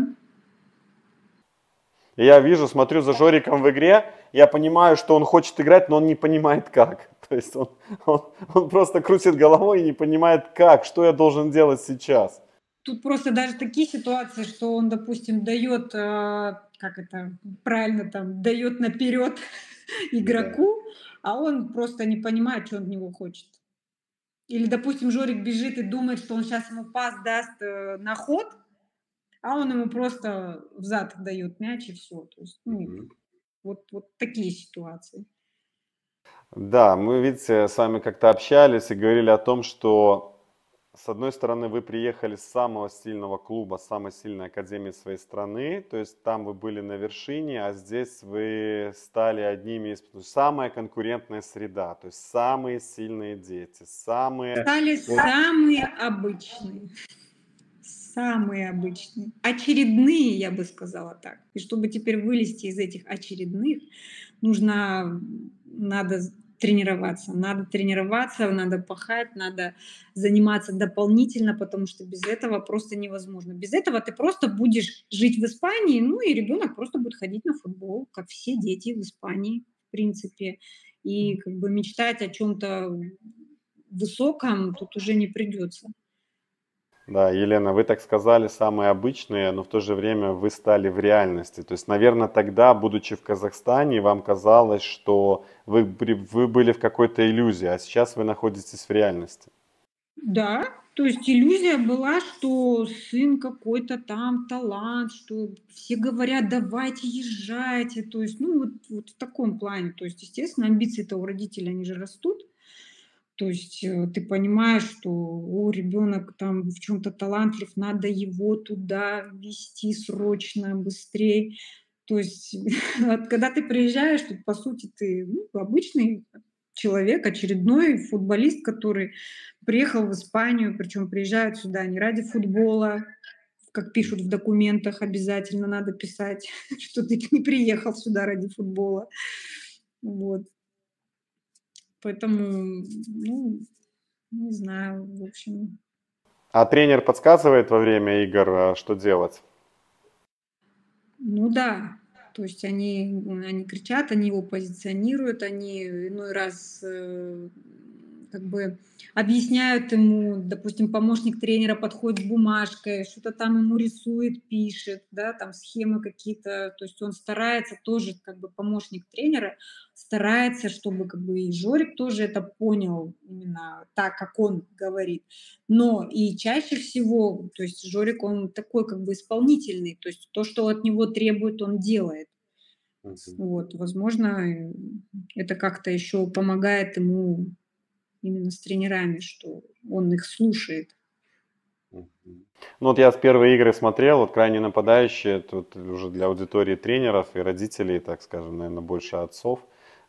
Я вижу, смотрю за Жориком в игре, я понимаю, что он хочет играть, но он не понимает как. [laughs] То есть он, он, он просто крутит головой и не понимает как, что я должен делать сейчас. Тут просто даже такие ситуации, что он, допустим, дает, э, как это правильно там, дает наперед [laughs] игроку, а он просто не понимает, что он от него хочет. Или, допустим, Жорик бежит и думает, что он сейчас ему пас даст э, на ход, а он ему просто в зад дает мяч и все. То есть, ну, Мгм. вот, вот такие ситуации. Да, мы, видите, с вами как-то общались и говорили о том, что с одной стороны вы приехали с самого сильного клуба, с самой сильной академии своей страны, то есть там вы были на вершине, а здесь вы стали одними из... Самая конкурентная среда, то есть самые сильные дети, самые... Стали самые обычные. Самые обычные. Очередные, я бы сказала так. И чтобы теперь вылезти из этих очередных, нужно, надо тренироваться. Надо тренироваться, надо пахать, надо заниматься дополнительно, потому что без этого просто невозможно. Без этого ты просто будешь жить в Испании, ну и ребенок просто будет ходить на футбол, как все дети в Испании, в принципе. И как бы мечтать о чем-то высоком тут уже не придется. Да, Елена, вы так сказали, самые обычные, но в то же время вы стали в реальности. То есть, наверное, тогда, будучи в Казахстане, вам казалось, что вы, вы были в какой-то иллюзии, а сейчас вы находитесь в реальности. Да, то есть иллюзия была, что сын какой-то там талант, что все говорят, давайте, езжайте. То есть, ну, вот, вот в таком плане. То есть, естественно, амбиции-то у родителей, они же растут. То есть э, ты понимаешь, что о, ребенок там в чем-то талантлив, надо его туда вести срочно, быстрее. То есть, [laughs] когда ты приезжаешь, тут, по сути, ты ну, обычный человек, очередной футболист, который приехал в Испанию, причем приезжают сюда не ради футбола, как пишут в документах, обязательно надо писать, [laughs] что ты не приехал сюда ради футбола. Вот. Поэтому, ну, не знаю, в общем. А тренер подсказывает во время игр, а, что делать? Ну да, то есть они, они кричат, они его позиционируют, они иной раз э, как бы объясняют ему, допустим, помощник тренера подходит с бумажкой, что-то там ему рисует, пишет, да, там схемы какие-то, то есть он старается тоже, как бы помощник тренера, старается, чтобы как бы и Жорик тоже это понял именно так, как он говорит. Но и чаще всего, то есть Жорик, он такой как бы исполнительный, то есть то, что от него требует, он делает. Вот, возможно, это как-то еще помогает ему именно с тренерами, что он их слушает. Ну вот я с первой игры смотрел, вот крайне нападающие, тут уже для аудитории тренеров и родителей, так скажем, наверное, больше отцов.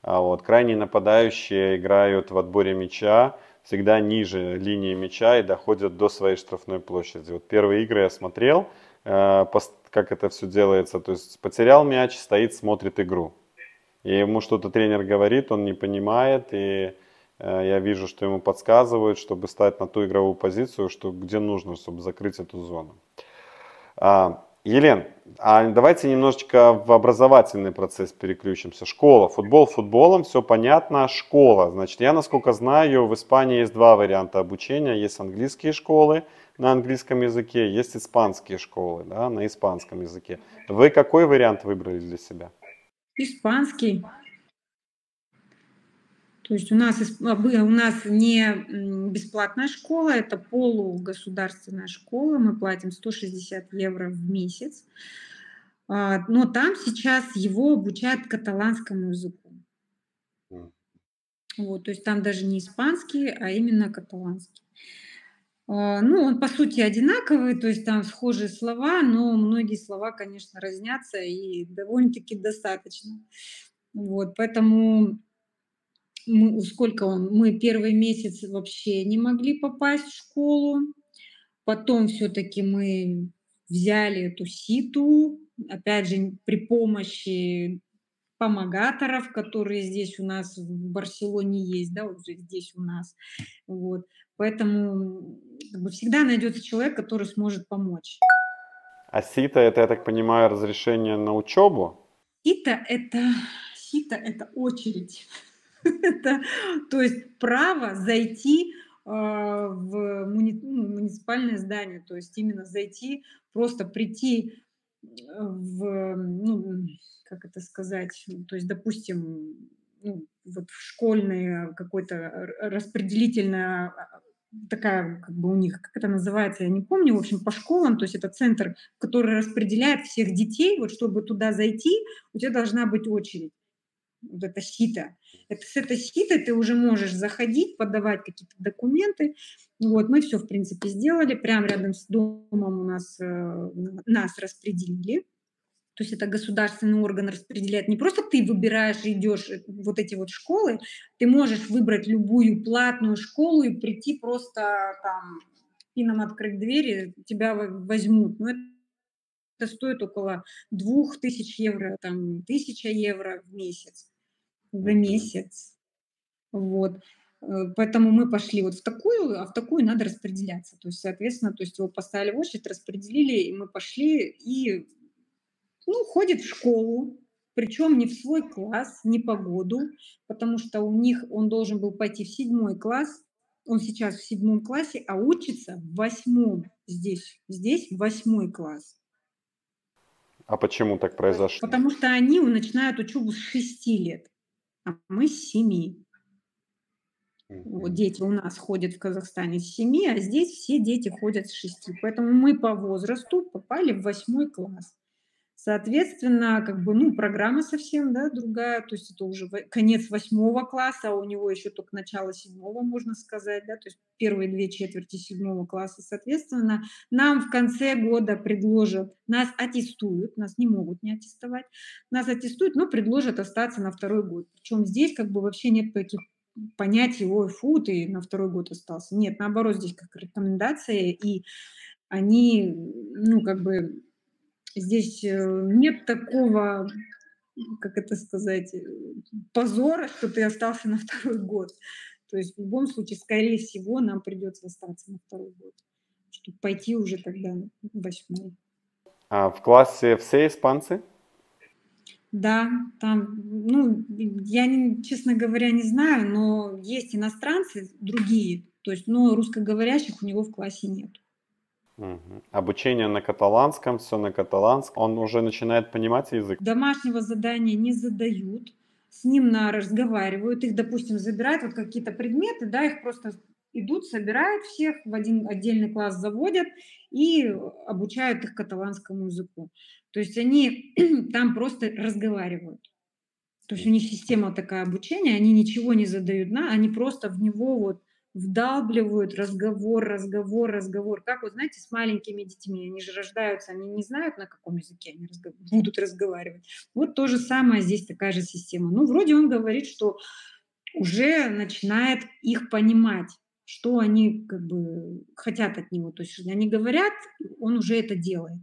А вот крайне нападающие играют в отборе мяча всегда ниже линии мяча и доходят до своей штрафной площади. Вот первые игры я смотрел, э, как это все делается. То есть потерял мяч, стоит, смотрит игру. И ему что-то тренер говорит, он не понимает, и я вижу, что ему подсказывают, чтобы стать на ту игровую позицию, что, где нужно, чтобы закрыть эту зону. А, Елен, а давайте немножечко в образовательный процесс переключимся. Школа, футбол футболом, все понятно. Школа, значит, я, насколько знаю, в Испании есть два варианта обучения. Есть английские школы на английском языке, есть испанские школы да, на испанском языке. Вы какой вариант выбрали для себя? Испанский. То есть у нас, а, у нас не бесплатная школа, это полугосударственная школа, мы платим 160 евро в месяц, а, но там сейчас его обучают каталанскому языку. Вот, то есть там даже не испанский, а именно каталанский. А, ну, он по сути одинаковый, то есть там схожие слова, но многие слова, конечно, разнятся и довольно-таки достаточно. Вот, поэтому мы, сколько он, мы первый месяц вообще не могли попасть в школу, потом все-таки мы взяли эту ситу, опять же, при помощи помогаторов, которые здесь у нас в Барселоне есть, да, вот здесь у нас, вот. Поэтому как бы, всегда найдется человек, который сможет помочь. А СИТа это, я так понимаю, разрешение на учебу? СИТа это, СИТа это очередь. [laughs] То есть право зайти а, в муни, ну, муниципальное здание, то есть именно зайти, просто прийти в, ну, как это сказать, то есть, допустим, ну, вот в школьное какое-то распределительное а, такая, как бы у них, как это называется, я не помню, в общем, по школам, то есть это центр, который распределяет всех детей, вот чтобы туда зайти, у тебя должна быть очередь вот это сито. Это, с этой ситой ты уже можешь заходить, подавать какие-то документы. Вот, мы все, в принципе, сделали. Прямо рядом с домом у нас, э, нас распределили. То есть это государственный орган распределяет. Не просто ты выбираешь и идешь э, вот эти вот школы, ты можешь выбрать любую платную школу и прийти просто там пином открыть двери, тебя возьмут. Но это это стоит около двух тысяч евро, там, тысяча евро в месяц в месяц. Вот. Э, поэтому мы пошли вот в такую, а в такую надо распределяться. То есть, соответственно, то есть его поставили в очередь, распределили, и мы пошли, и ну, ходит в школу, причем не в свой класс, не по году, потому что у них он должен был пойти в седьмой класс, он сейчас в седьмом классе, а учится в восьмом здесь, здесь восьмой класс. А почему так произошло? Потому что они начинают учебу с шести лет а мы с семи. Вот дети у нас ходят в Казахстане с семи, а здесь все дети ходят с шести. Поэтому мы по возрасту попали в восьмой класс. Соответственно, как бы, ну, программа совсем, да, другая, то есть это уже конец восьмого класса, а у него еще только начало седьмого, можно сказать, да, то есть первые две четверти седьмого класса. Соответственно, нам в конце года предложат, нас аттестуют, нас не могут не аттестовать, нас аттестуют, но предложат остаться на второй год. Причем здесь как бы вообще нет таких понятий, ой, фу, ты на второй год остался. Нет, наоборот, здесь как рекомендация, и они, ну, как бы здесь э, нет такого, как это сказать, позора, что ты остался на [laughs] второй год. То есть в любом случае, скорее всего, нам придется остаться на второй год, чтобы пойти уже тогда в восьмой. А в классе все испанцы? Да, там, ну, я, не, честно говоря, не знаю, но есть иностранцы другие, то есть, но русскоговорящих у него в классе нет. Обучение на каталанском, все на каталанском. Он уже начинает понимать язык. Домашнего задания не задают, с ним на разговаривают, их, допустим, забирают вот какие-то предметы, да, их просто идут, собирают всех, в один отдельный класс заводят и обучают их каталанскому языку. То есть они [clears throat] там просто разговаривают. То есть у них система такая обучения, они ничего не задают, на, они просто в него вот вдалбливают разговор, разговор, разговор. Как вы знаете, с маленькими детьми, они же рождаются, они не знают, на каком языке они разгов... будут разговаривать. Вот то же самое здесь такая же система. Ну, вроде он говорит, что уже начинает их понимать, что они как бы хотят от него. То есть они говорят, он уже это делает.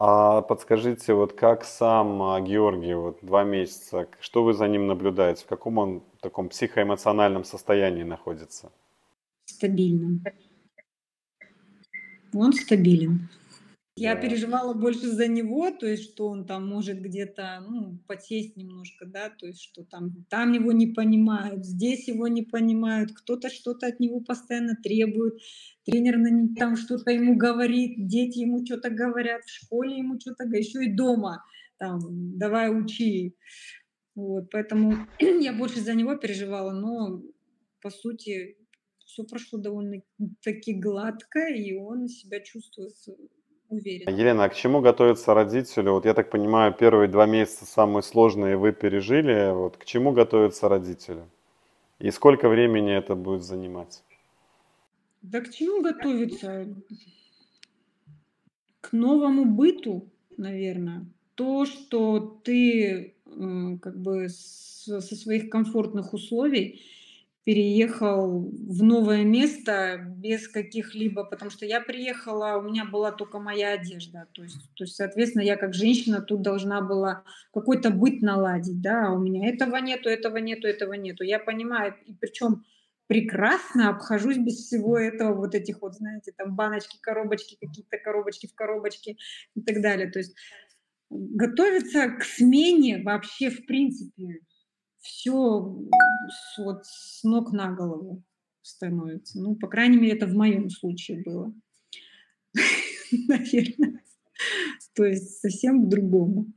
А подскажите, вот как сам а, Георгий, вот два месяца, что вы за ним наблюдаете? В каком он таком психоэмоциональном состоянии находится? Стабильным. Он стабилен. Я переживала больше за него, то есть, что он там может где-то, ну, потесть немножко, да, то есть, что там, там его не понимают, здесь его не понимают, кто-то что-то от него постоянно требует, тренер на там что-то ему говорит, дети ему что-то говорят, в школе ему что-то, еще и дома, там, давай учи. Вот, поэтому [clears throat] я больше за него переживала, но, по сути, все прошло довольно-таки гладко, и он себя чувствует уверенно. Елена, а к чему готовятся родители? Вот я так понимаю, первые два месяца самые сложные вы пережили. Вот к чему готовятся родители? И сколько времени это будет занимать? Да к чему готовиться? К новому быту, наверное. То, что ты как бы со своих комфортных условий переехал в новое место без каких-либо, потому что я приехала, у меня была только моя одежда, то есть, то есть, соответственно, я как женщина тут должна была какой-то быт наладить, да, а у меня этого нету, этого нету, этого нету. Я понимаю, и причем прекрасно обхожусь без всего этого, вот этих вот, знаете, там баночки, коробочки, какие-то коробочки в коробочке и так далее. То есть готовиться к смене вообще в принципе все вот с ног на голову становится. Ну, по крайней мере, это в моем случае было. [laughs] Наверное. То есть совсем к-другому.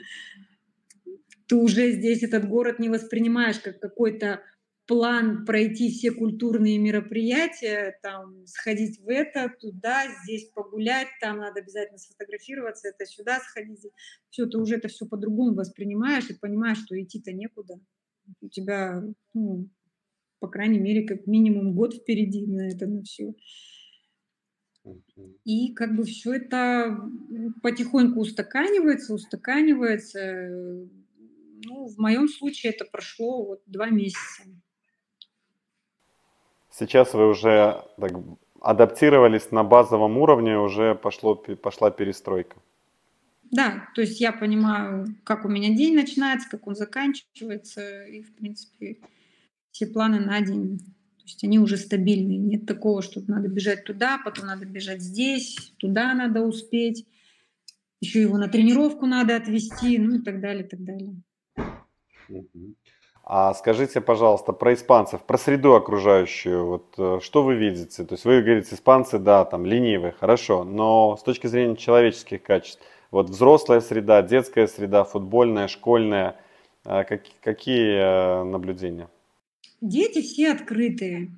Ты уже здесь этот город не воспринимаешь как какой-то план пройти все культурные мероприятия, там, сходить в это, туда, здесь погулять, там надо обязательно сфотографироваться, это сюда сходить. Все, ты уже это все по-другому воспринимаешь и понимаешь, что идти-то некуда у тебя, ну, по крайней мере, как минимум год впереди на это, на все. И как бы все это потихоньку устаканивается, устаканивается. Ну, в моем случае это прошло вот два месяца. Сейчас вы уже так, адаптировались на базовом уровне, уже пошло, пошла перестройка. Да, то есть я понимаю, как у меня день начинается, как он заканчивается, и, в принципе, все планы на день, то есть они уже стабильные. Нет такого, что надо бежать туда, потом надо бежать здесь, туда надо успеть, еще его на тренировку надо отвезти, ну и так далее, и так далее. А скажите, пожалуйста, про испанцев, про среду окружающую, вот э, что вы видите? То есть вы говорите, испанцы, да, там ленивые, хорошо, но с точки зрения человеческих качеств, вот взрослая среда, детская среда, футбольная, школьная. А, как, какие э, наблюдения? Дети все открытые.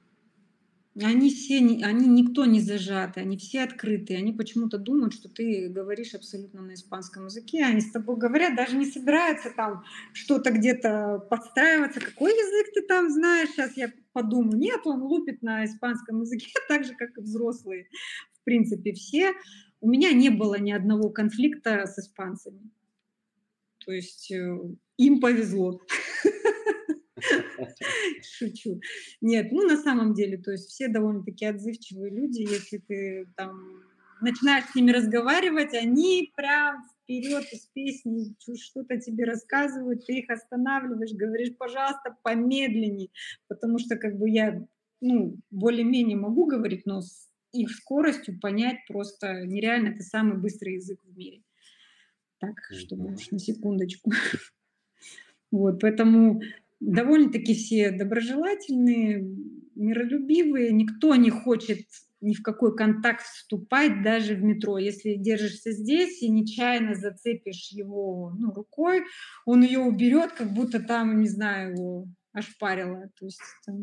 Они все, они никто не зажатый, они все открытые. Они почему-то думают, что ты говоришь абсолютно на испанском языке. Они с тобой говорят, даже не собираются там что-то где-то подстраиваться. Какой язык ты там знаешь? Сейчас я подумаю. Нет, он лупит на испанском языке [laughs] так же, как и взрослые. В принципе, все. У меня не было ни одного конфликта с испанцами. То есть э, им повезло. [laughs] Шучу. Нет, ну на самом деле, то есть все довольно-таки отзывчивые люди, если ты там начинаешь с ними разговаривать, они прям вперед из песни что-то тебе рассказывают, ты их останавливаешь, говоришь, пожалуйста, помедленнее, потому что как бы я, ну, более-менее могу говорить, но с их скоростью понять просто нереально, это самый быстрый язык в мире. Так, чтобы уж на секундочку. [laughs] Вот, поэтому довольно-таки все доброжелательные, миролюбивые, никто не хочет ни в какой контакт вступать даже в метро. Если держишься здесь и нечаянно зацепишь его ну, рукой, он ее уберет, как будто там, не знаю, его ошпарило. То есть там,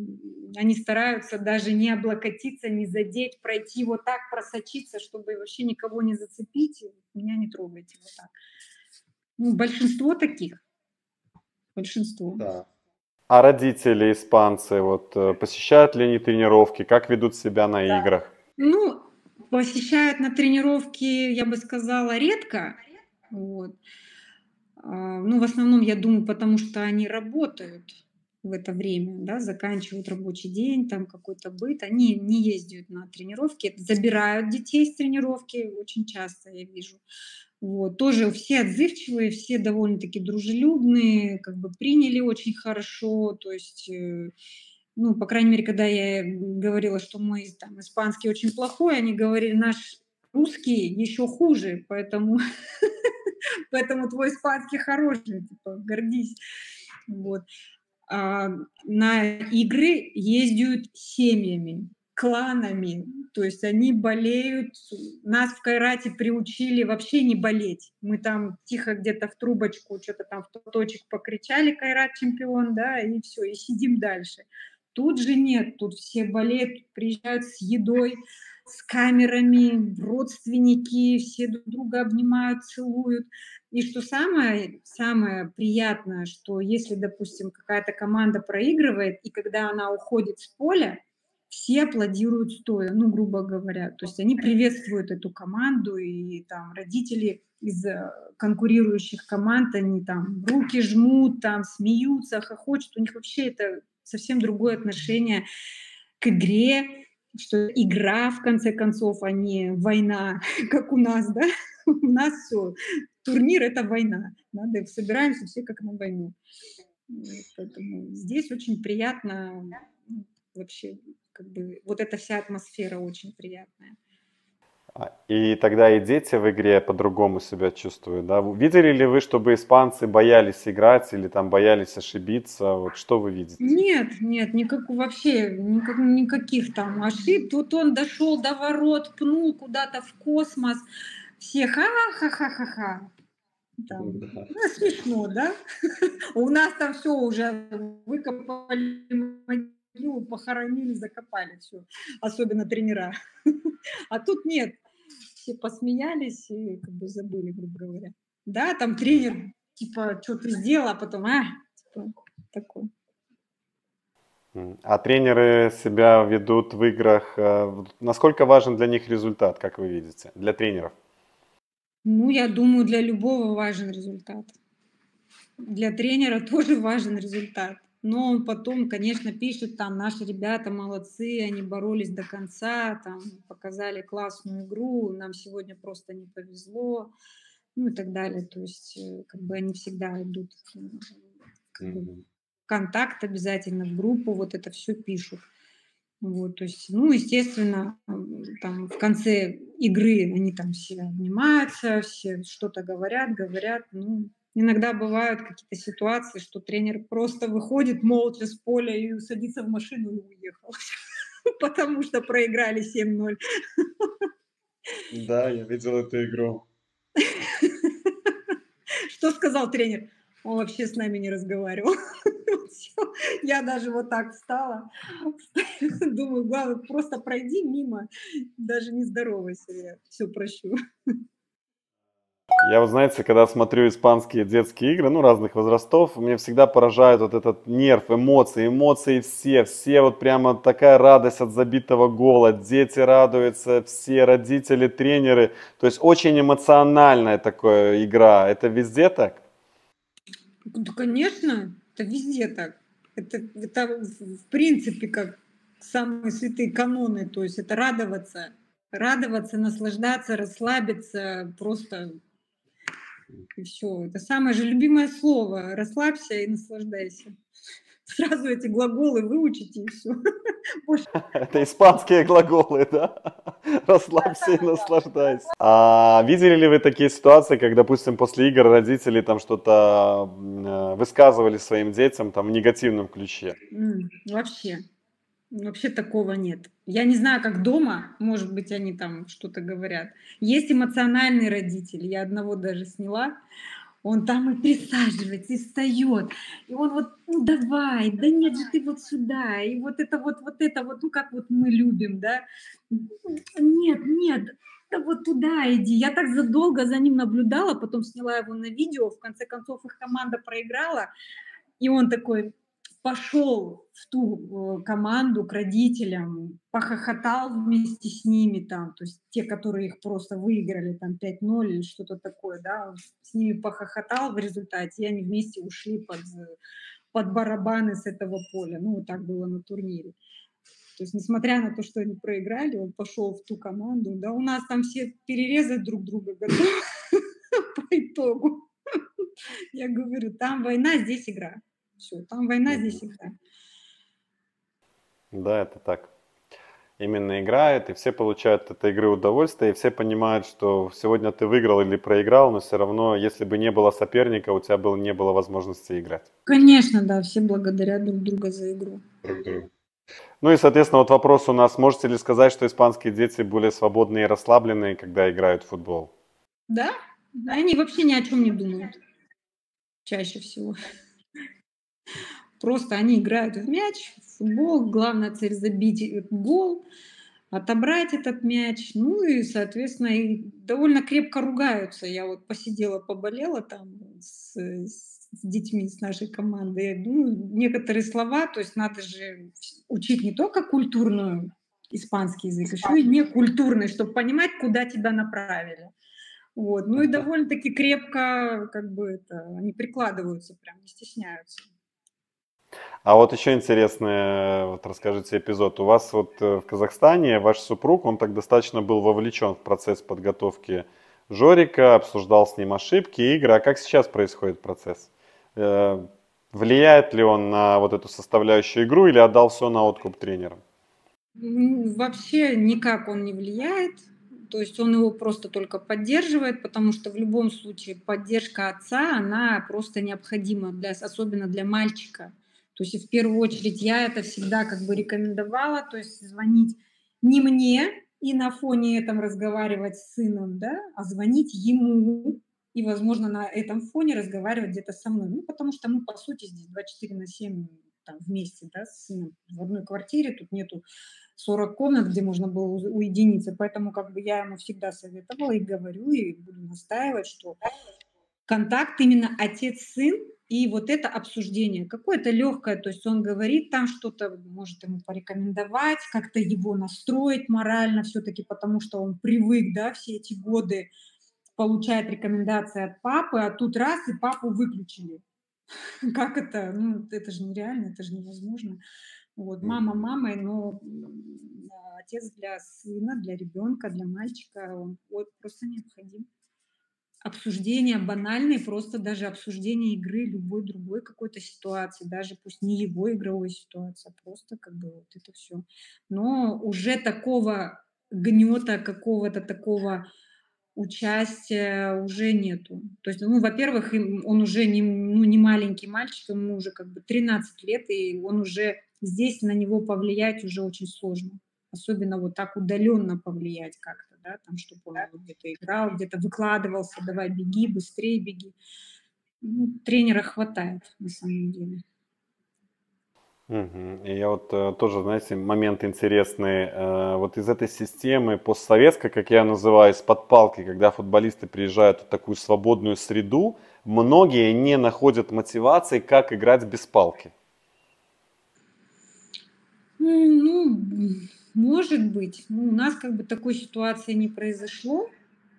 они стараются даже не облокотиться, не задеть, пройти вот так, просочиться, чтобы вообще никого не зацепить. Меня не трогайте вот так. Ну, большинство таких. Большинство. Да. А родители испанцы, вот э, посещают ли они тренировки, как ведут себя на да. играх? Ну, посещают на тренировки, я бы сказала, редко. Вот. А, ну, в основном, я думаю, потому что они работают в это время, да, заканчивают рабочий день, там какой-то быт, они не ездят на тренировки, забирают детей с тренировки, очень часто я вижу. Вот. Тоже все отзывчивые, все довольно-таки дружелюбные, как бы приняли очень хорошо. То есть, э, ну, по крайней мере, когда я говорила, что мой там, испанский очень плохой, они говорили, наш русский еще хуже, поэтому, [laughs] поэтому твой испанский хороший, типа, гордись. Вот. А, на игры ездят семьями кланами, то есть они болеют. Нас в Кайрате приучили вообще не болеть. Мы там тихо где-то в трубочку что-то там в точек покричали Кайрат чемпион, да, и все, и сидим дальше. Тут же нет, тут все болеют, приезжают с едой, с камерами, родственники, все друг друга обнимают, целуют. И что самое, самое приятное, что если, допустим, какая-то команда проигрывает, и когда она уходит с поля, все аплодируют стоя, ну, грубо говоря. То есть они приветствуют эту команду, и там родители из э, конкурирующих команд, они там руки жмут, там смеются, хохочут. У них вообще это совсем другое отношение к игре, что игра, в конце концов, а не война, [laughs] как у нас, да? У нас все, турнир – это война. Надо, собираемся все как на войну. Поэтому здесь очень приятно ну, вообще как бы вот эта вся атмосфера очень приятная. А, и тогда и дети в игре по-другому себя чувствуют, да? Видели ли вы, чтобы испанцы боялись играть или там боялись ошибиться? Вот что вы видите? Нет, нет, никак, вообще никак, никаких там ошибок. Тут он дошел до ворот, пнул куда-то в космос. Все ха-ха-ха-ха-ха. Там, да. ну, смешно, да? [laughs] У нас там все уже выкопали могилу похоронили, закопали все, особенно тренера. [laughs] А тут нет, все посмеялись и как бы забыли, грубо говоря. Да, там тренер типа что ты сделал, а потом, а, типа, такой. А тренеры себя ведут в играх. Э, насколько важен для них результат, как вы видите, для тренеров? Ну, я думаю, для любого важен результат. Для тренера [laughs] тоже важен результат. Но он потом, конечно, пишет там, наши ребята молодцы, они боролись до конца, там, показали классную игру, нам сегодня просто не повезло, ну и так далее. То есть, э, как бы они всегда идут как бы, в контакт обязательно, в группу, вот это все пишут. Вот, то есть, ну, естественно, там в конце игры они там все обнимаются, все что-то говорят, говорят, ну, Иногда бывают какие-то ситуации, что тренер просто выходит молча с поля и садится в машину и уехал, [laughs] потому что проиграли 7-0. Да, я видел эту игру. [laughs] Что сказал тренер? Он вообще с нами не разговаривал. [laughs] Я даже вот так встала. [laughs] Думаю, главное, просто пройди мимо, даже не здоровайся, я все прощу. Я вот, знаете, когда смотрю испанские детские игры, ну, разных возрастов, мне всегда поражает вот этот нерв, эмоции, эмоции все, все вот прямо такая радость от забитого гола, дети радуются, все родители, тренеры, то есть очень эмоциональная такая игра, это везде так? Да, конечно, это везде так. Это, это в принципе как самые святые каноны, то есть это радоваться, радоваться, наслаждаться, расслабиться, просто и все. Это самое же любимое слово. Расслабься и наслаждайся. Сразу эти глаголы выучите и все. [laughs] [laughs] Это испанские глаголы, да? [laughs] Расслабься и наслаждайся. А видели ли вы такие ситуации, как, допустим, после игр родители там что-то э, высказывали своим детям там в негативном ключе? Вообще. Вообще такого нет. Я не знаю, как дома, может быть, они там что-то говорят. Есть эмоциональные родители, я одного даже сняла. Он там и присаживается, и встает. И он вот, ну давай, да нет же ты вот сюда. И вот это вот, вот это вот, ну как вот мы любим, да. Нет, нет, да вот туда иди. Я так задолго за ним наблюдала, потом сняла его на видео, в конце концов их команда проиграла. И он такой, пошел в ту э, команду к родителям, похохотал вместе с ними там, то есть те, которые их просто выиграли там 5-0 или что-то такое, да, с ними похохотал в результате, и они вместе ушли под, под барабаны с этого поля. Ну, вот так было на турнире. То есть, несмотря на то, что они проиграли, он пошел в ту команду. Да, у нас там все перерезать друг друга готовы [laughs] по итогу. Я говорю, там война, здесь игра. Все, там война, здесь игра. Да, это так. Именно играет, и все получают от этой игры удовольствие, и все понимают, что сегодня ты выиграл или проиграл, но все равно, если бы не было соперника, у тебя было, не было возможности играть. Конечно, да, все благодарят друг друга за игру. Ну и, соответственно, вот вопрос у нас, можете ли сказать, что испанские дети более свободные и расслабленные, когда играют в футбол? Да, они вообще ни о чем не думают чаще всего. Просто они играют в мяч, в футбол, главная цель забить гол, отобрать этот мяч, ну и, соответственно, и довольно крепко ругаются. Я вот посидела, поболела там с, с детьми с нашей команды. Думаю, некоторые слова, то есть надо же учить не только культурную испанский язык, еще и не культурный, чтобы понимать, куда тебя направили. Вот. Ну и довольно-таки крепко, как бы это, они прикладываются, прям не стесняются. А вот еще интересный, вот расскажите эпизод. У вас вот э, в Казахстане ваш супруг, он так достаточно был вовлечен в процесс подготовки Жорика, обсуждал с ним ошибки, игры. А как сейчас происходит процесс? Э, влияет ли он на вот эту составляющую игру или отдал все на откуп тренерам? Вообще никак он не влияет. То есть он его просто только поддерживает, потому что в любом случае поддержка отца, она просто необходима, для, особенно для мальчика. То есть в первую очередь я это всегда как бы рекомендовала, то есть звонить не мне и на фоне этом разговаривать с сыном, да, а звонить ему и, возможно, на этом фоне разговаривать где-то со мной. Ну, потому что мы, по сути, здесь 24 на 7 там, вместе, да, с сыном в одной квартире, тут нету 40 комнат, где можно было уединиться, поэтому как бы я ему всегда советовала и говорю, и буду настаивать, что контакт именно отец-сын, и вот это обсуждение, какое-то легкое, то есть он говорит там что-то, может ему порекомендовать, как-то его настроить морально все-таки, потому что он привык, да, все эти годы получает рекомендации от папы, а тут раз и папу выключили. [laughs] Как это? Ну, это же нереально, это же невозможно. Вот, мама мамой, но отец для сына, для ребенка, для мальчика, он вот, просто необходим обсуждение банальное, просто даже обсуждение игры любой другой какой-то ситуации, даже пусть не его игровой ситуации, а просто как бы вот это все. Но уже такого гнета, какого-то такого участия уже нету. То есть, ну, во-первых, он уже не, ну, не маленький мальчик, ему уже как бы 13 лет, и он уже здесь на него повлиять уже очень сложно. Особенно вот так удаленно повлиять как-то да, там, чтобы он где-то играл, где-то выкладывался, давай беги, быстрее беги. Ну, тренера хватает на самом деле. Угу. И я вот э, тоже, знаете, момент интересный. Э, вот из этой системы постсоветской, как я называю, из подпалки, когда футболисты приезжают в такую свободную среду, многие не находят мотивации, как играть без палки. Ну, может быть. Ну, у нас как бы такой ситуации не произошло.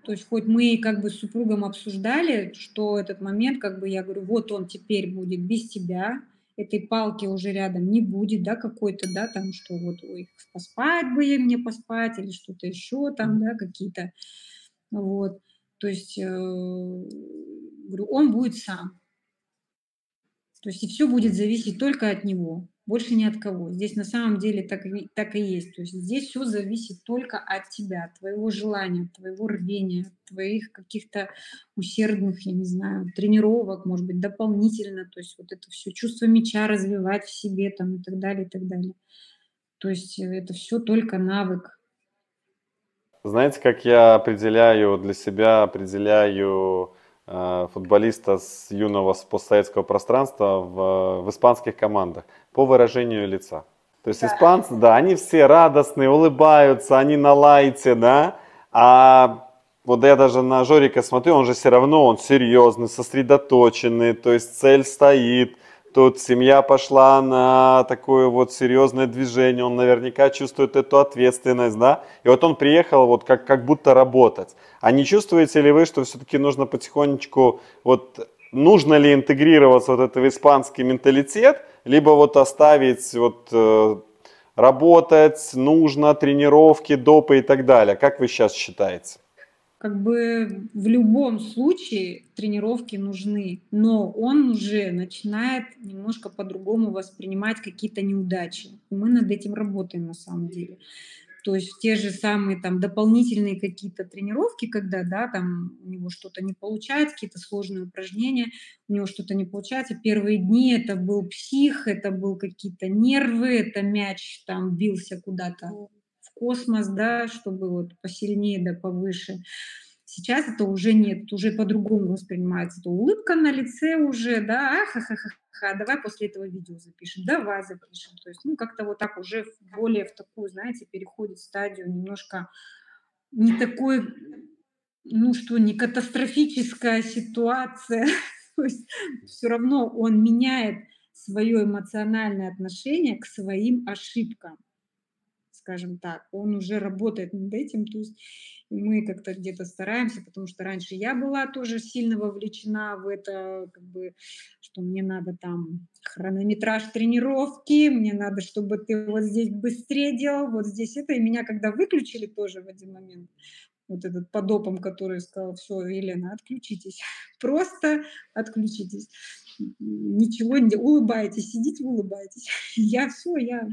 То есть хоть мы как бы с супругом обсуждали, что этот момент, как бы я говорю, вот он теперь будет без тебя, этой палки уже рядом не будет, да, какой-то, да, там, что вот, ой, поспать бы ей мне поспать или что-то еще там, да, какие-то, вот. То есть, э, говорю, он будет сам. То есть и все будет зависеть только от него больше ни от кого. Здесь на самом деле так, так и есть. То есть здесь все зависит только от тебя, от твоего желания, от твоего рвения, твоих каких-то усердных, я не знаю, тренировок, может быть, дополнительно. То есть вот это все чувство меча развивать в себе там и так далее, и так далее. То есть э, это все только навык. Знаете, как я определяю для себя, определяю футболиста с юного постсоветского пространства в, в испанских командах по выражению лица. То есть да. испанцы, да, они все радостные, улыбаются, они на лайте, да, а вот я даже на Жорика смотрю, он же все равно, он серьезный, сосредоточенный, то есть цель стоит, тут семья пошла на такое вот серьезное движение, он наверняка чувствует эту ответственность, да, и вот он приехал вот как, как будто работать. А не чувствуете ли вы, что все-таки нужно потихонечку, вот нужно ли интегрироваться вот этот испанский менталитет, либо вот оставить вот э, работать, нужно тренировки, допы и так далее. Как вы сейчас считаете? Как бы в любом случае тренировки нужны, но он уже начинает немножко по-другому воспринимать какие-то неудачи. Мы над этим работаем на самом деле. То есть те же самые там дополнительные какие-то тренировки, когда, да, там у него что-то не получается, какие-то сложные упражнения, у него что-то не получается. Первые дни это был псих, это был какие-то нервы, это мяч там бился куда-то космос, да, чтобы вот посильнее да повыше. Сейчас это уже нет, уже по-другому воспринимается. Это улыбка на лице уже, да, ха-ха-ха, давай после этого видео запишем, давай запишем. То есть, ну, как-то вот так уже более в такую, знаете, переходит стадию немножко не такой, ну что, не катастрофическая ситуация. [laughs] То есть все равно он меняет свое эмоциональное отношение к своим ошибкам скажем так, он уже работает над этим, то есть мы как-то где-то стараемся, потому что раньше я была тоже сильно вовлечена в это, как бы, что мне надо там хронометраж тренировки, мне надо, чтобы ты вот здесь быстрее делал, вот здесь это, и меня когда выключили тоже в один момент, вот этот подопом, который сказал, все, Елена, отключитесь, [laughs] просто отключитесь, ничего не улыбайтесь, сидите, улыбайтесь. [laughs] Я все, я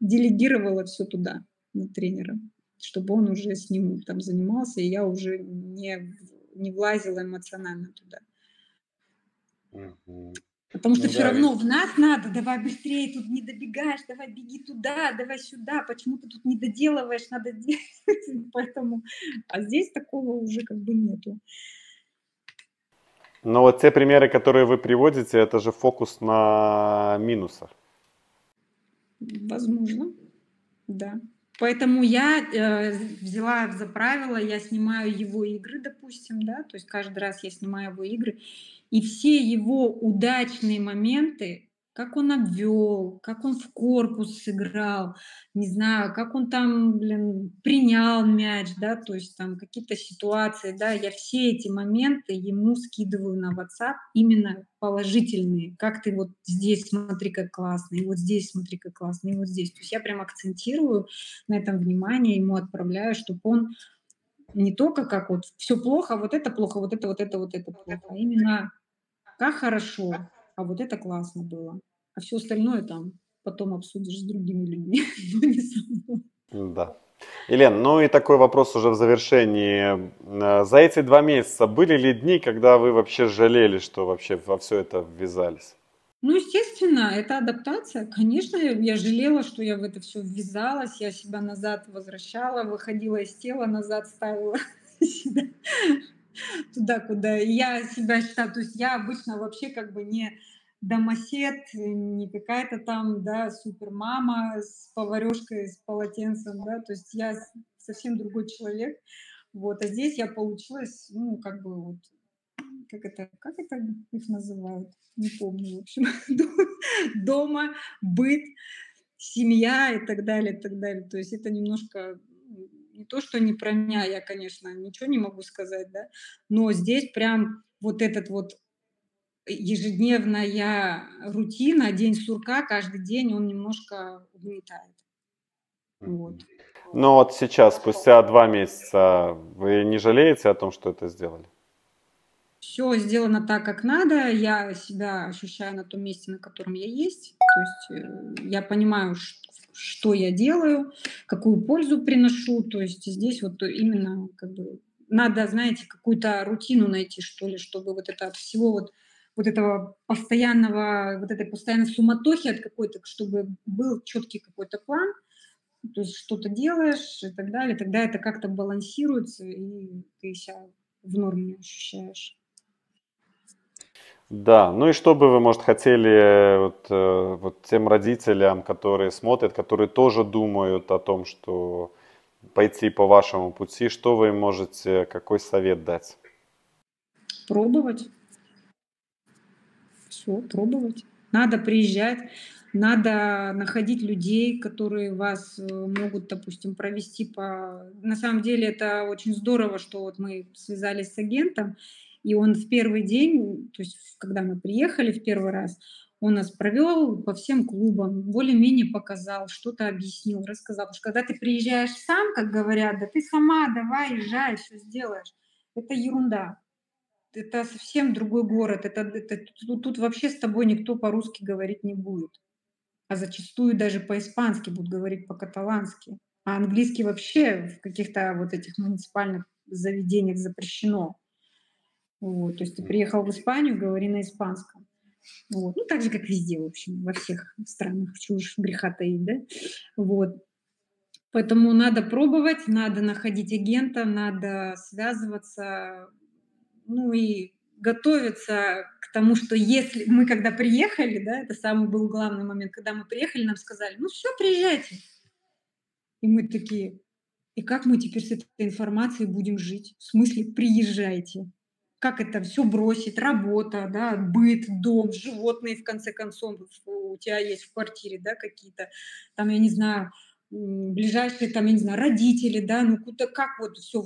делегировала все туда, на тренера, чтобы он уже с ним там занимался, и я уже не, не влазила эмоционально туда. Потому что ну, все да, равно в нас надо, давай быстрее, тут не добегаешь, давай беги туда, давай сюда, почему ты тут не доделываешь, надо делать. [laughs] Поэтому, а здесь такого уже как бы нету. Но вот те примеры, которые вы приводите, это же фокус на минусах. Возможно, да. Поэтому я э, взяла за правило, я снимаю его игры, допустим, да, то есть каждый раз я снимаю его игры, и все его удачные моменты как он обвел, как он в корпус сыграл, не знаю, как он там, блин, принял мяч, да, то есть там какие-то ситуации, да, я все эти моменты ему скидываю на WhatsApp именно положительные, как ты вот здесь смотри, как классно, и вот здесь смотри, как классно, и вот здесь. То есть я прям акцентирую на этом внимание, ему отправляю, чтобы он не только как вот все плохо, вот это плохо, вот это, вот это, вот это плохо, а именно как хорошо, а вот это классно было а все остальное там потом обсудишь с другими людьми, [laughs] но не со мной. Да. Елен, ну и такой вопрос уже в завершении. Э, за эти два месяца были ли дни, когда вы вообще жалели, что вообще во все это ввязались? Ну, естественно, это адаптация. Конечно, я жалела, что я в это все ввязалась, я себя назад возвращала, выходила из тела, назад ставила [laughs] себя туда, куда я себя считаю. То есть я обычно вообще как бы не домосед, не какая-то там, да, супермама с поварешкой, с полотенцем, да, то есть я совсем другой человек, вот, а здесь я получилась, ну, как бы вот, как это, как это их называют, не помню, в общем, [laughs] дома, быт, семья и так далее, и так далее, то есть это немножко не то, что не про меня, я, конечно, ничего не могу сказать, да, но здесь прям вот этот вот ежедневная рутина, день сурка, каждый день он немножко угнетает. Вот. Но вот сейчас, спустя два месяца, вы не жалеете о том, что это сделали? Все сделано так, как надо. Я себя ощущаю на том месте, на котором я есть. То есть э, я понимаю, что я делаю, какую пользу приношу. То есть здесь вот именно как бы надо, знаете, какую-то рутину найти, что ли, чтобы вот это от всего вот вот этого постоянного, вот этой постоянной суматохи от какой-то, чтобы был четкий какой-то план, то есть что-то делаешь и так далее, тогда это как-то балансируется, и ты себя в норме ощущаешь. Да, ну и что бы вы, может, хотели вот, э, вот тем родителям, которые смотрят, которые тоже думают о том, что пойти по вашему пути, что вы можете, какой совет дать? Пробовать все, пробовать. Надо приезжать, надо находить людей, которые вас э, могут, допустим, провести по... На самом деле это очень здорово, что вот мы связались с агентом, и он в первый день, то есть когда мы приехали в первый раз, он нас провел по всем клубам, более-менее показал, что-то объяснил, рассказал. Потому что когда ты приезжаешь сам, как говорят, да ты сама давай, езжай, все сделаешь. Это ерунда это совсем другой город. Это, это тут, тут вообще с тобой никто по-русски говорить не будет. А зачастую даже по-испански будут говорить по-каталански. А английский вообще в каких-то вот этих муниципальных заведениях запрещено. Вот, то есть ты приехал в Испанию, говори на испанском. Вот. Ну, так же, как везде, в общем, во всех странах, чушь греха таить, да? Вот. Поэтому надо пробовать, надо находить агента, надо связываться, ну и готовиться к тому, что если мы когда приехали, да, это самый был главный момент, когда мы приехали, нам сказали, ну все, приезжайте. И мы такие, и как мы теперь с этой информацией будем жить? В смысле, приезжайте. Как это все бросить? Работа, да, быт, дом, животные, в конце концов, у тебя есть в квартире, да, какие-то, там, я не знаю, ближайшие, там, я не знаю, родители, да, ну куда, как вот все,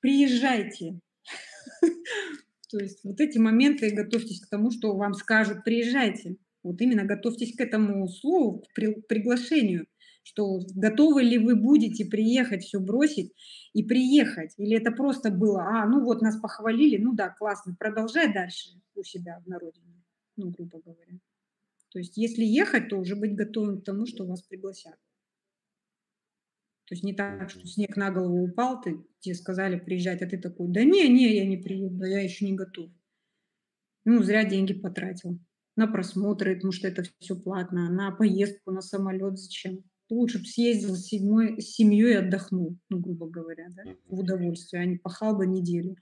приезжайте. [laughs] То есть вот эти моменты готовьтесь к тому, что вам скажут, приезжайте. Вот именно готовьтесь к этому слову, к приглашению, что готовы ли вы будете приехать, все бросить и приехать. Или это просто было, а, ну вот нас похвалили, ну да, классно, продолжай дальше у себя на родине, ну, грубо говоря. То есть если ехать, то уже быть готовым к тому, что вас пригласят. То есть не так, что снег на голову упал, ты, тебе сказали приезжать, а ты такой, да не, не, я не приеду, я еще не готов. Ну, зря деньги потратил. На просмотры, потому что это все платно, на поездку, на самолет зачем? Лучше бы съездил с, с семьей и отдохнул, ну, грубо говоря, да, в удовольствие, а не пахал бы неделю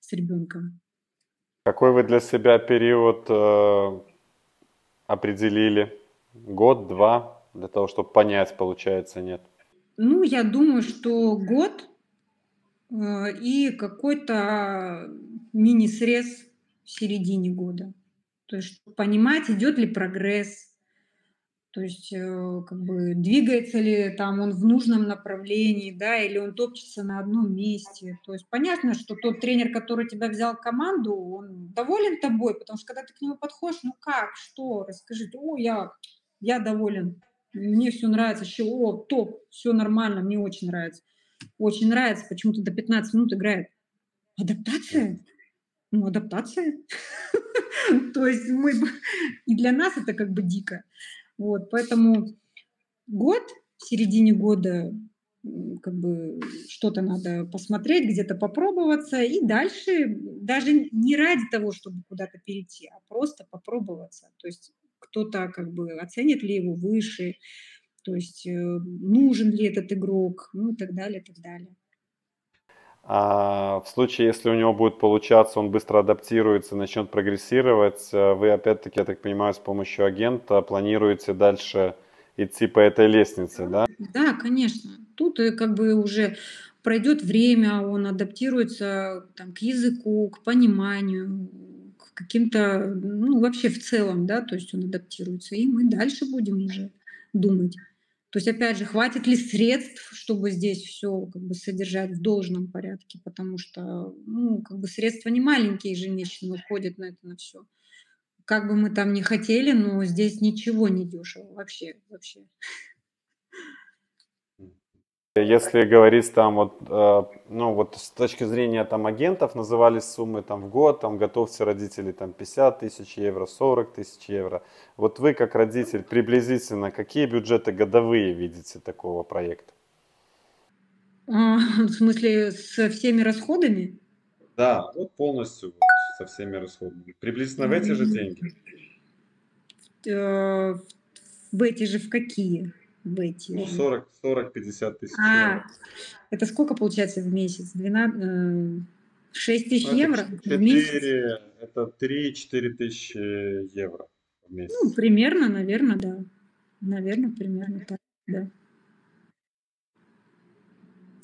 с ребенком. Какой вы для себя период э, определили? Год, два, для того, чтобы понять, получается, нет? Ну, я думаю, что год э, и какой-то мини-срез в середине года. То есть понимать, идет ли прогресс, то есть э, как бы двигается ли там он в нужном направлении, да, или он топчется на одном месте. То есть понятно, что тот тренер, который тебя взял в команду, он доволен тобой, потому что когда ты к нему подходишь, ну как, что, расскажите, о, я, я доволен, мне все нравится, еще, о, топ, все нормально, мне очень нравится. Очень нравится, почему-то до 15 минут играет. Адаптация? Ну, адаптация. [laughs] То есть мы... И для нас это как бы дико. Вот, поэтому год, в середине года как бы что-то надо посмотреть, где-то попробоваться, и дальше даже не ради того, чтобы куда-то перейти, а просто попробоваться. То есть кто-то как бы оценит ли его выше, то есть э, нужен ли этот игрок, ну и так далее, и так далее. А в случае, если у него будет получаться, он быстро адаптируется, начнет прогрессировать, э, вы опять-таки, я так понимаю, с помощью агента планируете дальше идти по этой лестнице, да? Да, конечно. Тут э, как бы уже пройдет время, он адаптируется там, к языку, к пониманию, каким-то, ну, вообще в целом, да, то есть он адаптируется, и мы дальше будем уже думать. То есть, опять же, хватит ли средств, чтобы здесь все как бы содержать в должном порядке, потому что, ну, как бы средства не маленькие ежемесячно уходят на это, на все. как бы мы там ни хотели, но здесь ничего не дешево вообще, вообще. Если говорить там вот, э, ну вот с точки зрения там агентов, назывались суммы там в год, там готовьте родители там 50 тысяч евро, 40 тысяч евро. Вот вы как родитель приблизительно какие бюджеты годовые видите такого проекта? А, в смысле со всеми расходами? Да, вот полностью вот, со всеми расходами. Приблизительно в эти же деньги. Э, В эти же в какие? Эти Ну, же. 40, 40, 50 тысяч А, евро. это сколько получается в месяц? 12, 6 тысяч Ну, евро в месяц? 4, это 3-4 тысячи евро в Ну, месяц. примерно, наверное, да. Наверное, примерно так, да.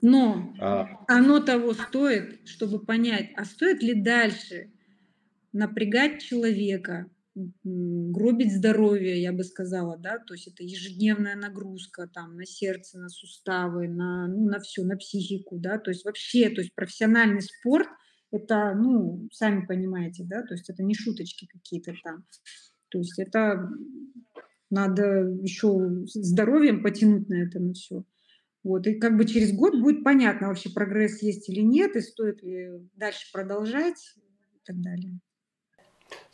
Но А, оно того стоит, чтобы понять, а стоит ли дальше напрягать человека, гробить здоровье, я бы сказала, да, то есть это ежедневная нагрузка там на сердце, на суставы, на, ну, на все, на психику, да, то есть вообще, то есть профессиональный спорт, это, ну, сами понимаете, да, то есть это не шуточки какие-то там, то есть это надо еще здоровьем потянуть на это, на все. Вот, и как бы через год будет понятно, вообще прогресс есть или нет, и стоит ли дальше продолжать и так далее.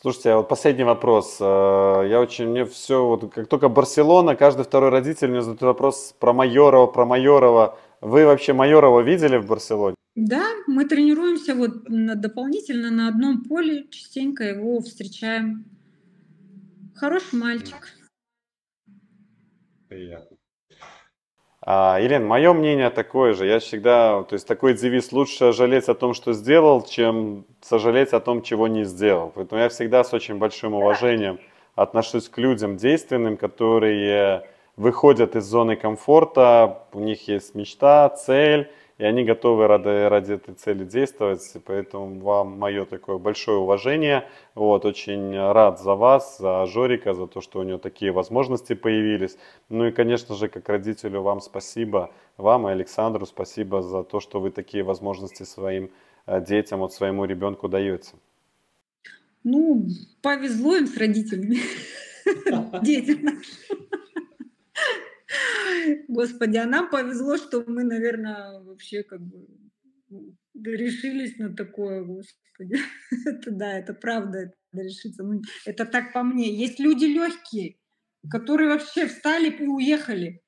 Слушайте, а вот последний вопрос. Э, Я очень, мне все, вот как только Барселона, каждый второй родитель мне задает вопрос про Майорова, про Майорова. Вы вообще Майорова видели в Барселоне? Да, мы тренируемся вот дополнительно на одном поле, частенько его встречаем. Хороший мальчик. Приятно. А, Елена, мое мнение такое же. Я всегда, то есть такой девиз, лучше жалеть о том, что сделал, чем сожалеть о том, чего не сделал. Поэтому я всегда с очень большим уважением отношусь к людям действенным, которые выходят из зоны комфорта, у них есть мечта, цель, и они готовы ради, ради этой цели действовать. Поэтому вам мое такое большое уважение. Вот, очень рад за вас, за Жорика, за то, что у него такие возможности появились. Ну и, конечно же, как родителю вам спасибо, вам и Александру спасибо за то, что вы такие возможности своим э, детям, вот своему ребенку даете. Ну, повезло им с родителями, [laughs] детям. Господи, а нам повезло, что мы, наверное, вообще как бы решились на такое, господи. [laughs] Это да, это правда, это решиться. Ну, это так по мне. Есть люди легкие, которые вообще встали и уехали.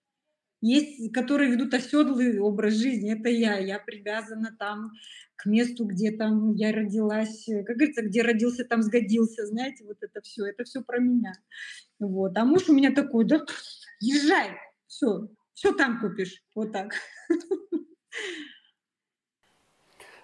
Есть, которые ведут оседлый образ жизни. Это я. Я привязана там к месту, где там я родилась. Как говорится, где родился, там сгодился. Знаете, вот это все. Это все про меня. Вот. А муж у меня такой, да, езжай, все, все там купишь. Вот так.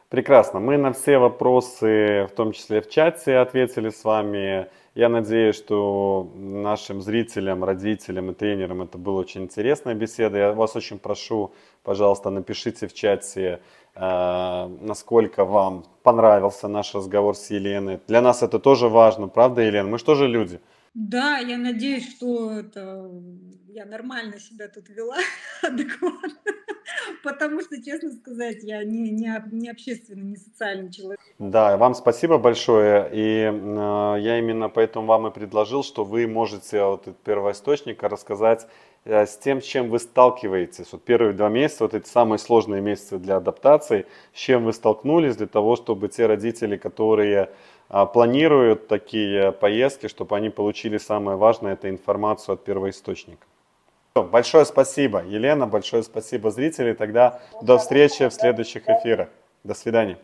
Прекрасно. Мы на все вопросы, в том числе в чате, ответили с вами. Я надеюсь, что нашим зрителям, родителям и тренерам это была очень интересная беседа. Я вас очень прошу, пожалуйста, напишите в чате, э, насколько вам понравился наш разговор с Еленой. Для нас это тоже важно, правда, Елена? Мы же тоже люди. Да, я надеюсь, что это я нормально себя тут вела, [laughs] адекватно. Потому что, честно сказать, я не, не, не общественный, не социальный человек. Да, вам спасибо большое. И э, я именно поэтому вам и предложил, что вы можете вот от первоисточника рассказать э, с тем, с чем вы сталкиваетесь. Вот первые два месяца, вот эти самые сложные месяцы для адаптации, с чем вы столкнулись для того, чтобы те родители, которые а, планируют такие поездки, чтобы они получили самое важное, это информацию от первоисточника. Большое спасибо, Елена, большое спасибо, зрители. Тогда до встречи в следующих эфирах. До свидания.